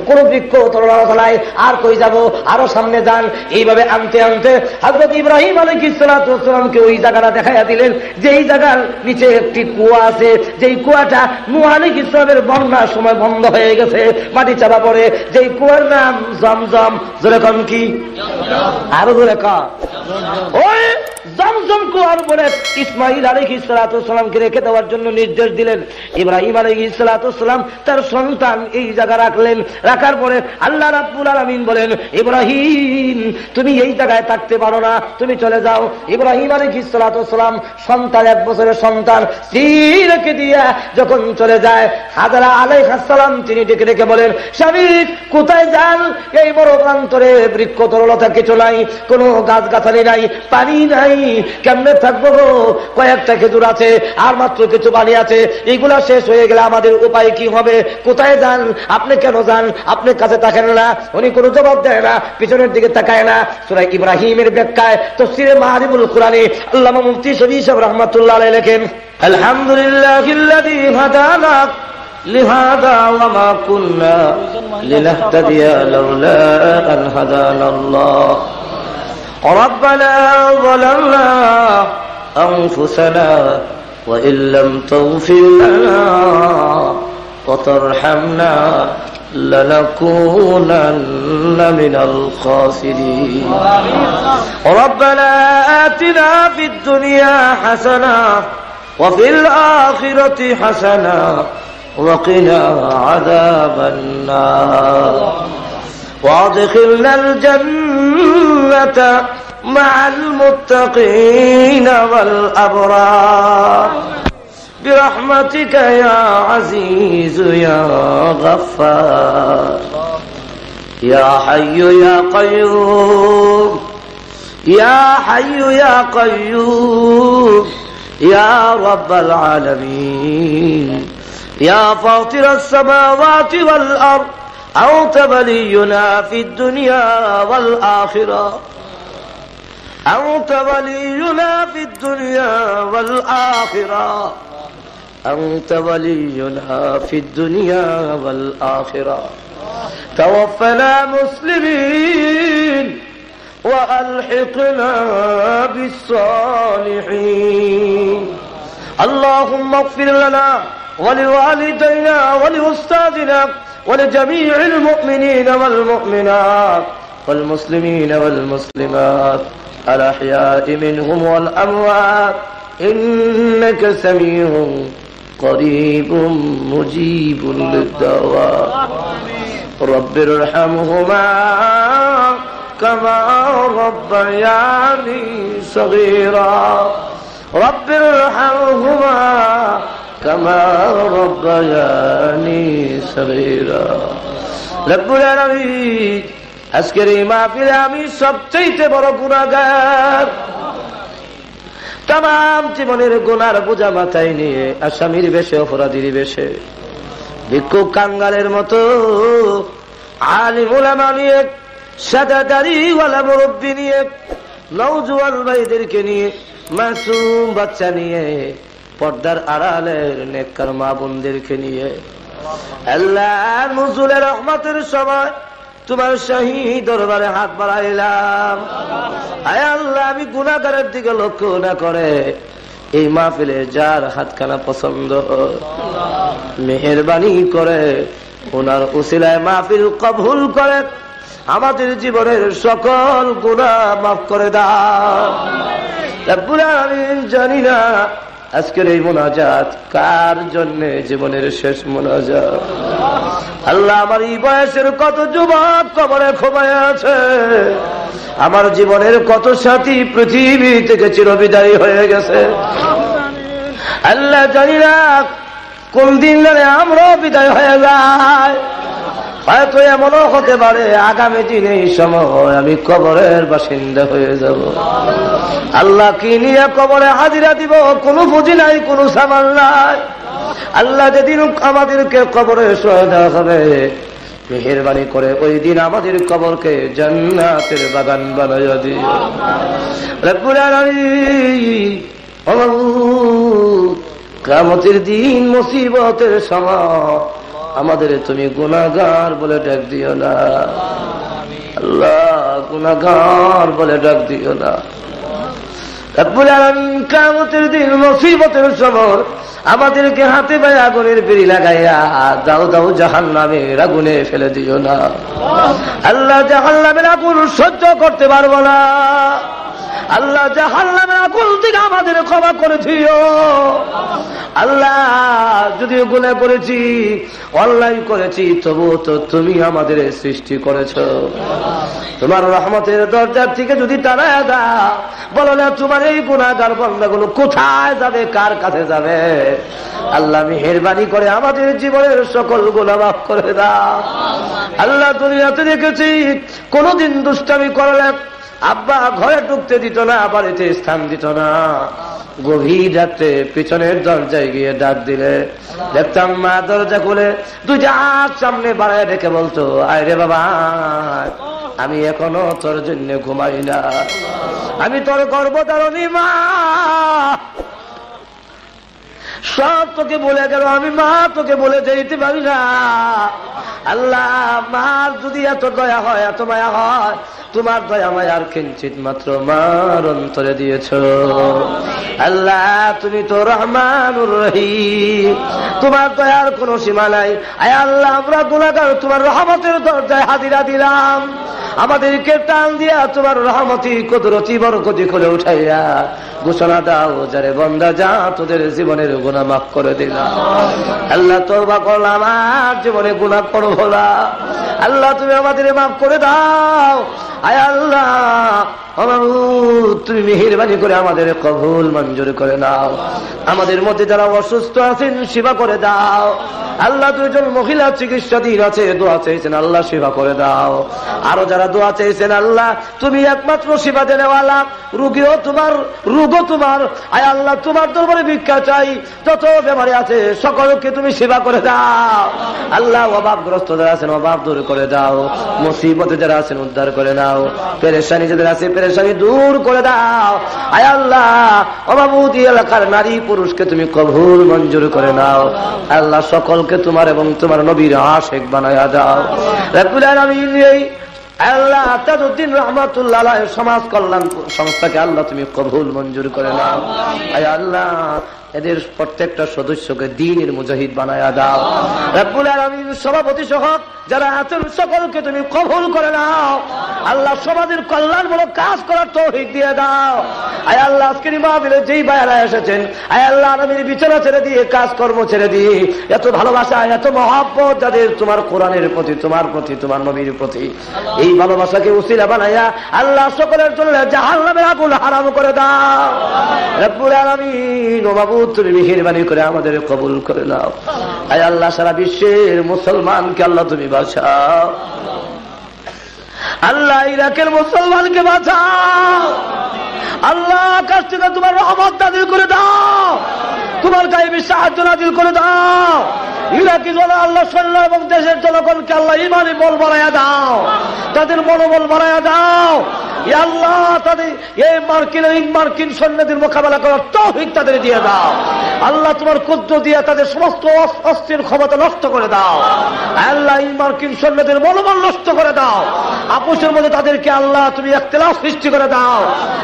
কোন বৃক্ষ তলায়, আর কই যাব? আরও সামনে যান। এইভাবে আনতে আনতে হজরত ইব্রাহিম আলাইসালামকে ওই জায়গাটা দেখাইয়া দিলেন, যে এই জায়গার নিচে একটি কুয়া আছে। যেই কুয়াটা নুয়ালিক ইসলামের বন্যার সময় বন্ধ হয়ে গেছে, মাটি চাপা পড়ে। যেই কুয়ার নাম জমজম যেরকম কি? আরও ধরে কা ওই জমজম কুয়ার বলে ইসমাইল আলী ইসালাতামকে রেখে দেওয়ার জন্য নির্দেশ দিলেন। ইব্রাহিম আলী ইসালাতাম তার সন্তান এই জায়গা রাখলেন। রাখার পরে আল্লাহ রাব্বুল আলমিন বলেন, ইব্রাহিম, তুমি এই জায়গায় থাকতে পারো না, তুমি চলে যাও। ইব্রাহিম আলী ইসালাতাম সন্তান, এক বছরের সন্তান স্ত্রী রেখে দিয়া যখন চলে যায়, হাজারা আলাই সালাম তিনি ডেকে ডেকে বলেন স্বামী কোথায় যান? এই বড় প্রান্তরে বৃক্ষ তরলতা কিছু নাই, কোনো গাছ গাছালি নাই, পানি নাই কেমনে থাকবো গো কয়েকটা খেজুর আছে আর মাত্র কিছু পানি আছে এইগুলা শেষ হয়ে গেলে আমাদের উপায় কি হবে কোথায় যান আপনি কেন যান আপনি কাছে থাকেন না উনি কোনো জবাব দেয় না পিছনের দিকে তাকায় না সুরাই ইব্রাহিমের ব্যাখ্যায় তো সিরে মাহারিবুল কোরআনে আল্লাহ মুফতি শরীফ রহমতুল্লাহ লেখেন আলহামদুলিল্লাহ হাদানা لهذا وما كنا لنهتدي لولا أن هدانا الله ربنا ظلمنا أنفسنا وإن لم تغفر لنا وترحمنا لنكونن من الخاسرين. ربنا آتنا في الدنيا حسنة وفي الآخرة حسنة وقنا عذاب النار. وادخلنا الجنة مع المتقين والأبرار. برحمتك يا عزيز يا غفار. يا حي يا قيوم يا حي يا قيوم يا رب العالمين. يا فاطر السماوات والأرض أنت ولينا في الدنيا والآخرة. أنت ولينا في الدنيا والآخرة. أنت ولينا في الدنيا والآخرة. توفنا مسلمين وألحقنا بالصالحين. اللهم اغفر لنا ولوالدينا ولأستاذنا ولجميع المؤمنين والمؤمنات والمسلمين والمسلمات الأحياء منهم والأموات. إنك سميع قريب مجيب للدعوات رب ارحمهما كما ربياني صغيرا. رب ارحمهما كما ربياني صغيرا رب العالمين আজকের এই মাহফিলে আমি সবচেয়ে বড় গুণাগার তাম জীবনের গুনার বোঝা মাথায় নিয়ে আসামির বেশে অপরাধীর বেশে ভিক্ষুক কাঙ্গালের মতো আলিমুলামা নিয়ে সাদা দাড়িওয়ালা মুরব্বী নিয়ে নৌজুয়ান ভাইদেরকে নিয়ে মাসুম বাচ্চা নিয়ে পর্দার আড়ালের নেককার মা বোনদেরকে নিয়ে। আল্লাহ নজুলের রহমতের সময় তোমার শাহী দরবারে হাত বাড়াইলাম। আয় আল্লাহ, আমি গুণাগারের দিকে লক্ষ্য না করে এই মাহফিলে যার হাতখানা পছন্দ। মেহরবানি করে ওনার উসিলায় মাহফিল কবুল করে আমাদের জীবনের সকল গুণা মাফ করে দাও। জানি না আজকের এই মোনাজাত কার জন্য জীবনের শেষ মোনাজাত? আল্লাহ আমার এই বয়সের কত যুবক কবরে খোবায় আছে। আমার জীবনের কত সাথী পৃথিবী থেকে চিরবিদায়ী হয়ে গেছে। আল্লাহ জানি না কোন দিন জানে আমরাও বিদায় হয়ে যায়। হয়তো এমনও হতে পারে, আগামী দিন এই সময় আমি কবরের বাসিন্দা হয়ে যাব। আল্লাহ কি নিয়ে কবরে হাজিরা দিব? কোনো পুঁজি নাই, কোনো সামান নাই। আল্লাহ যেদিন আমাদেরকে কবরে সহায় দেওয়া হবে মেহরবানি করে ওই দিন আমাদের কবরকে জান্নাতের বাগান বানাইয়া দিও। কামতের দিন মুসিবতের সময় আমাদের তুমি গুণাগার বলে ডাক দিও না। আল্লাহ গুণাগার বলে ডাক দিও না। কামতের দিন মুসিবতের সমর আমাদেরকে হাতে পায়ে আগুনের বেরি লাগাইয়া দাও দাও জাহান নামের আগুনে ফেলে দিও না। আল্লাহ জাহান নামের আগুন সহ্য করতে পারব না। আল্লাহ জাহান নামের আগুন থেকে আমাদের ক্ষমা করে দিও। আল্লাহ, যদিও গুণা করেছি অনলাইন করেছি তবু তো তুমি আমাদের সৃষ্টি করেছ। তোমার রহমতের দরজার থেকে যদি তারা দা বলো না, তোমার এই গুণাগার বন্ধাগুলো কোথায় যাবে, কার কাছে যাবে? আল্লাহ মেহরবানি করে আমাদের জীবনের সকল গুণা মাফ করে দাও। আল্লাহ দুনিয়াতে দেখেছি, কোনদিন দুষ্টামি করলে আব্বা ঘরে ঢুকতে দিত না বাড়িতে স্থান দিত না। গভীর রাত্রে পিছনের দরজায় গিয়ে ডাক দিলে, দেখতাম মা দরজা খুলে দুইটা হাত সামনে বাড়ায় রেখে বলতো, আয় রে বাবা, আমি এখনও তোর জন্য ঘুমাই না। আমি তোর গর্ব মা। সব তোকে বলে গেল, আমি মা তোকে বলে যেতে পারি না। আল্লাহ, মার যদি এত দয়া হয়, এত মায়া হয়, তোমার দয়া মায়ার কিঞ্চিত মাত্র মার অন্তরে দিয়েছ। আল্লাহ, তুমি তো রহমানুর রহিম। তোমার দয়ার কোনো সীমা নাই। আয় আল্লাহ, আমরা গুণাগার, তোমার রহমতের দরজায় হাজিরা দিলাম। আমাদেরকে টান দিয়া তোমার রহমতি, কদরতি, বরকতি করে উঠাইয়া ঘোষণা দাও, যারে বন্দা যা তোদের জীবনের গুণা মাফ করে দিলাম আল্লাহ তোর বা করলাম আর জীবনে গুণা করব না। আল্লাহ তুমি আমাদের মাফ করে দাও। আয় আল্লাহ তুমি মেহরবানি করে আমাদের কবুল মঞ্জুর করে নাও আমাদের মধ্যে যারা অসুস্থ আছেন, সেবা করে দাও। আল্লাহ দুজন মহিলা চিকিৎসাধীন আছে, দোয়া চেয়েছেন, আল্লাহ সেবা করে দাও। আরও যারা দোয়া চেয়েছেন, আল্লাহ, তুমি একমাত্র সেবা রুগীও তোমার, রোগও তোমার। আয় আল্লাহ, তোমার দরবারে ভিক্ষা চাই। যত বেমারে আছে, সকলকে তুমি সেবা করে দাও। আল্লাহ অভাবগ্রস্ত যারা আছেন, অভাব দূর করে দাও। মুসিবতে যারা আছেন, উদ্ধার করে নাও। পেরেশানি যাদের আছে পেরেশানি দূর করে দাও। আয় আল্লাহ অবাবুদি এলাকার নারী পুরুষকে তুমি কবুল মঞ্জুর করে নাও। আল্লাহ, সকলকে তোমার এবং তোমার নবীর আশেক বানায়া দাও। এই আল্লাহ তাজউদ্দিন রহমাতুল্লাহ সমাজ কল্যাণ সংস্থাকে আল্লাহ তুমি কবুল মঞ্জুর করে নাও। আয় আল্লাহ এদের প্রত্যেকটা সদস্যকে দিনের মুজাহিদ বানায়া দাও। রাব্বুল আলামিন সভাপতি সহ যারা আছেন সকলকে তুমি কবুল করে নাও, আল্লাহ সমাজের কল্যাণমূলক কাজ করার তৌফিক দিয়ে দাও। আয় আল্লাহ, আজকের মাহফিলে যেই ভাইরা এসেছেন, আয় আল্লাহ নবীর বিছানা ছেড়ে দিয়ে কাজকর্ম ছেড়ে দিয়ে, এত ভালোবাসা, এত মহাব্বত যাদের তোমার কোরআনের প্রতি, তোমার প্রতি, তোমার নবীর প্রতি, এই ভালোবাসাকে উসিলা বানাইয়া আল্লাহ সকলের জন্য জাহান্নামের আগুন হারাম করে দাও। রব্বুল আলামিন, ও বাবু তুমি মেহরবানি করে আমাদের কবুল করে নাও। আয় আল্লাহ, সারা বিশ্বের মুসলমানকে আল্লাহ তুমি বাঁচাও। আল্লাহ, ইরাকের মুসলমানকে বাঁচাও। আল্লাহ কাছ থেকে তোমার রহমত নাজিল করে দাও। তোমার গাইবি সাহায্য নাজিল করে দাও। ইরাকি জন আল্লাহ সাল্লাহ এবং দেশের জনগণকে আল্লাহ ইমানি বল বাড়াইয়া দাও? তাদের মনোবল বাড়াইয়া দাও। আল্লাহ তাদের এই মার্কিন মার্কিন সৈন্যদের মোকাবেলা করার তৌফিক তাদের দিয়ে দাও। আল্লাহ তোমার ক্ষুদ্র দিয়ে তাদের সমস্ত অস্থির ক্ষমতা নষ্ট করে দাও। আল্লাহ এই মার্কিন সৈন্যদের মনোবল নষ্ট করে দাও। আপুসের মধ্যে তাদেরকে আল্লাহ তুমি একতলাফ সৃষ্টি করে দাও।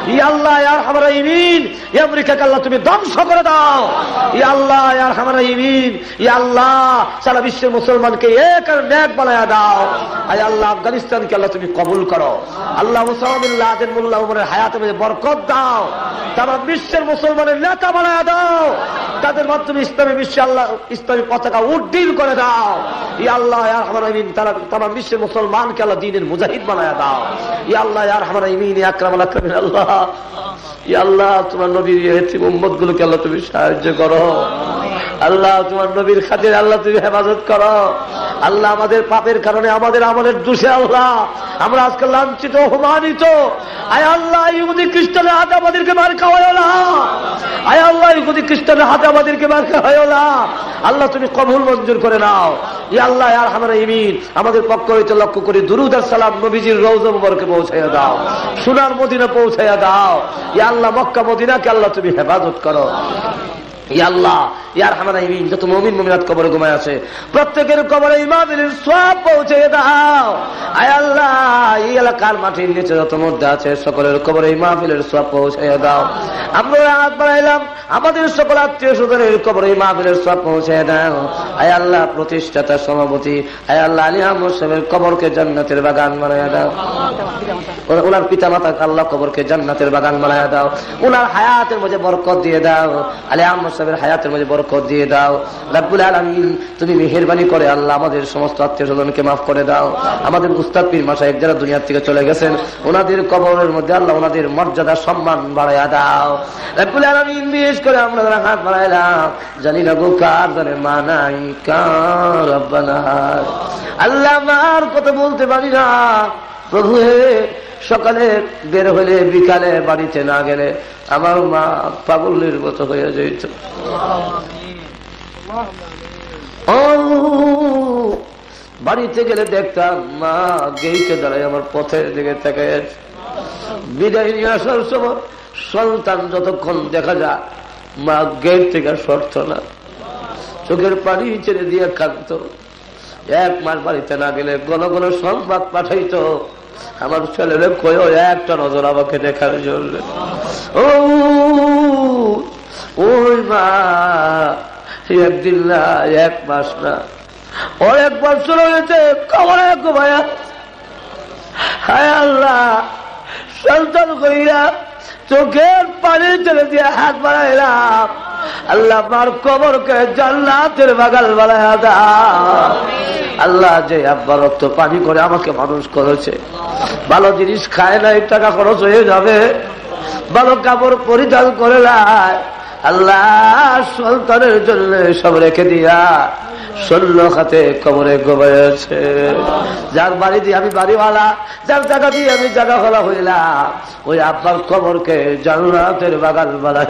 ই আল্লাহ আর আমরা ইমিন আমেরিকাকে আল্লাহ তুমি ধ্বংস করে দাও। ই আল্লাহ আর আমরা ইমিন ই আল্লাহ সারা বিশ্বের মুসলমানকে এক ন্যাক বানায় দাও। আই আল্লাহ, আফগানিস্তানকে আল্লাহ তুমি কবুল করো। আল্লাহ উমরের হায়াতে বরকত দাও। তারা বিশ্বের মুসলমানের নেতা বানায় দাও। তাদের মাধ্যমে ইসলামী বিশ্বে আল্লাহ, ইসলামী পতাকা উড্ডীন করে দাও। ই আল্লাহ ইমিন তারা তারা বিশ্বের মুসলমানকে আল্লাহ দিনের মুজাহিদ বানায় দাও। ই আল্লাহ ইমিন আকরাম আল্লাহ। ই আল্লাহ, তোমার নবীর উম্মত গুলোকে আল্লাহ তুমি সাহায্য করো। আল্লাহ, তোমার নবীর খাতির আল্লাহ তুমি হেফাজত করো। আল্লাহ আমাদের পাপের কারণে আমাদের আমলের দোষে আল্লাহ। আমরা আজকে লাঞ্ছিত, অপমানিত। আয় আল্লাহ ইহুদি খ্রিস্টানের হাতে আমাদেরকে মার খাওয়ায় না। আয় আল্লাহ ইহুদি খ্রিস্টানের হাতে আমাদেরকে মার খাওয়ায় না। আল্লাহ, তুমি কবুল মঞ্জুর করে নাও। ই আল্লাহ আর আমরা ইমিন আমাদের পক্ষ হইতে লক্ষ্য করি দুরুদার সালাম নবীজির রৌজ রৌজম্বরকে পৌঁছাইয়া দাও। সোনার মদিনা পৌঁছাইয়া দাও। ই আল্লাহ, মক্কা মদিনাকে আল্লাহ তুমি হেফাজত করো। ঘুমায় আছে, প্রত্যেকের কবরে ইমামিনের সব পৌঁছে দাও। আয় আল্লাহ, এই এলাকার মাটির নিচে যত মধ্যে আছে, সকলের কবরে ইমামিলের সব পৌঁছে দাও। আমরা হাত বাড়াইলাম, আমাদের সকল আত্মীয় স্বজনের কবরে ইমামিলের সব পৌঁছে দাও। আয় আল্লাহ, প্রতিষ্ঠাতা সভাপতি, আয় আল্লাহ, আলী আহমদ সাহেবের কবরকে জান্নাতের বাগান বানায় দাও। ওনার পিতা মাতা আল্লাহ কবরকে জান্নাতের বাগান বানায় দাও। ওনার হায়াতের মধ্যে বরকত দিয়ে দাও। আলী আহমদ সাহেবের হায়াতের মধ্যে বরকত দিয়ে দাও। রাব্বুল আলমিন, তুমি মেহরবানি করে আল্লাহ আমাদের সমস্ত আত্মীয় স্বজনকে মাফ করে দাও। আমাদের উস্তাদ পীর মাসাহেব যারা দুনিয়ার থেকে চলে গেছেন, ওনাদের কবরের মধ্যে আল্লাহ ওনাদের মর্যাদা, সম্মান বাড়াইয়া দাও। রাব্বুল আলমিন, বিশেষ করে আমরা যারা হাত বাড়াইলাম, জানি না গো কার জানে মানাই, কার রব্বানা আল্লাহ আমার কথা বলতে পারি না। প্রভু হে, সকালে বের হলে বিকালে বাড়িতে না গেলে আমার মা পাগলের মতো হয়ে যেত। বাড়িতে গেলে দেখতাম মা গেইতে দাঁড়ায় আমার পথের দিকে থেকে বিদায় নিয়ে আসার সময় সন্তান যতক্ষণ দেখা যায়, মা গেট থেকে সরত না। চোখের পানি ছেড়ে দিয়ে কাঁদত। এক মাস বাড়িতে না গেলে ঘন ঘন সংবাদ পাঠাইতো। আমার ছেলেরে কয়েও একটা নজর আমাকে দেখার জন্য। ও ওই মা একদিন না, এক মাস না। অনেক বছর হয়েছে, কবর ভাইয়া হায় আল্লাহ, সন্তান কইয়া চোখের পানি চলে দিয়ে হাত বাড়াইলাম। আল্লাহ আমার কবরকে জান্নাতের বাগাল বাড়াইয়া আল্লাহ যে আব্বার রক্ত পানি করে আমাকে মানুষ করেছে। ভালো জিনিস খায় নাই, টাকা খরচ হয়ে যাবে। ভালো কাপড় পরিধান করে নাই। আল্লাহ সন্তানের জন্য সব রেখে দিয়া শূন্য খাতে কবরে গোবাইছে যার বাড়ি দিয়ে আমি বাড়িওয়ালা, যার জায়গা দিয়ে আমি জায়গা হলা হইলাম, ওই আব্বার কবরকে জান্নাতের বাগান বানায়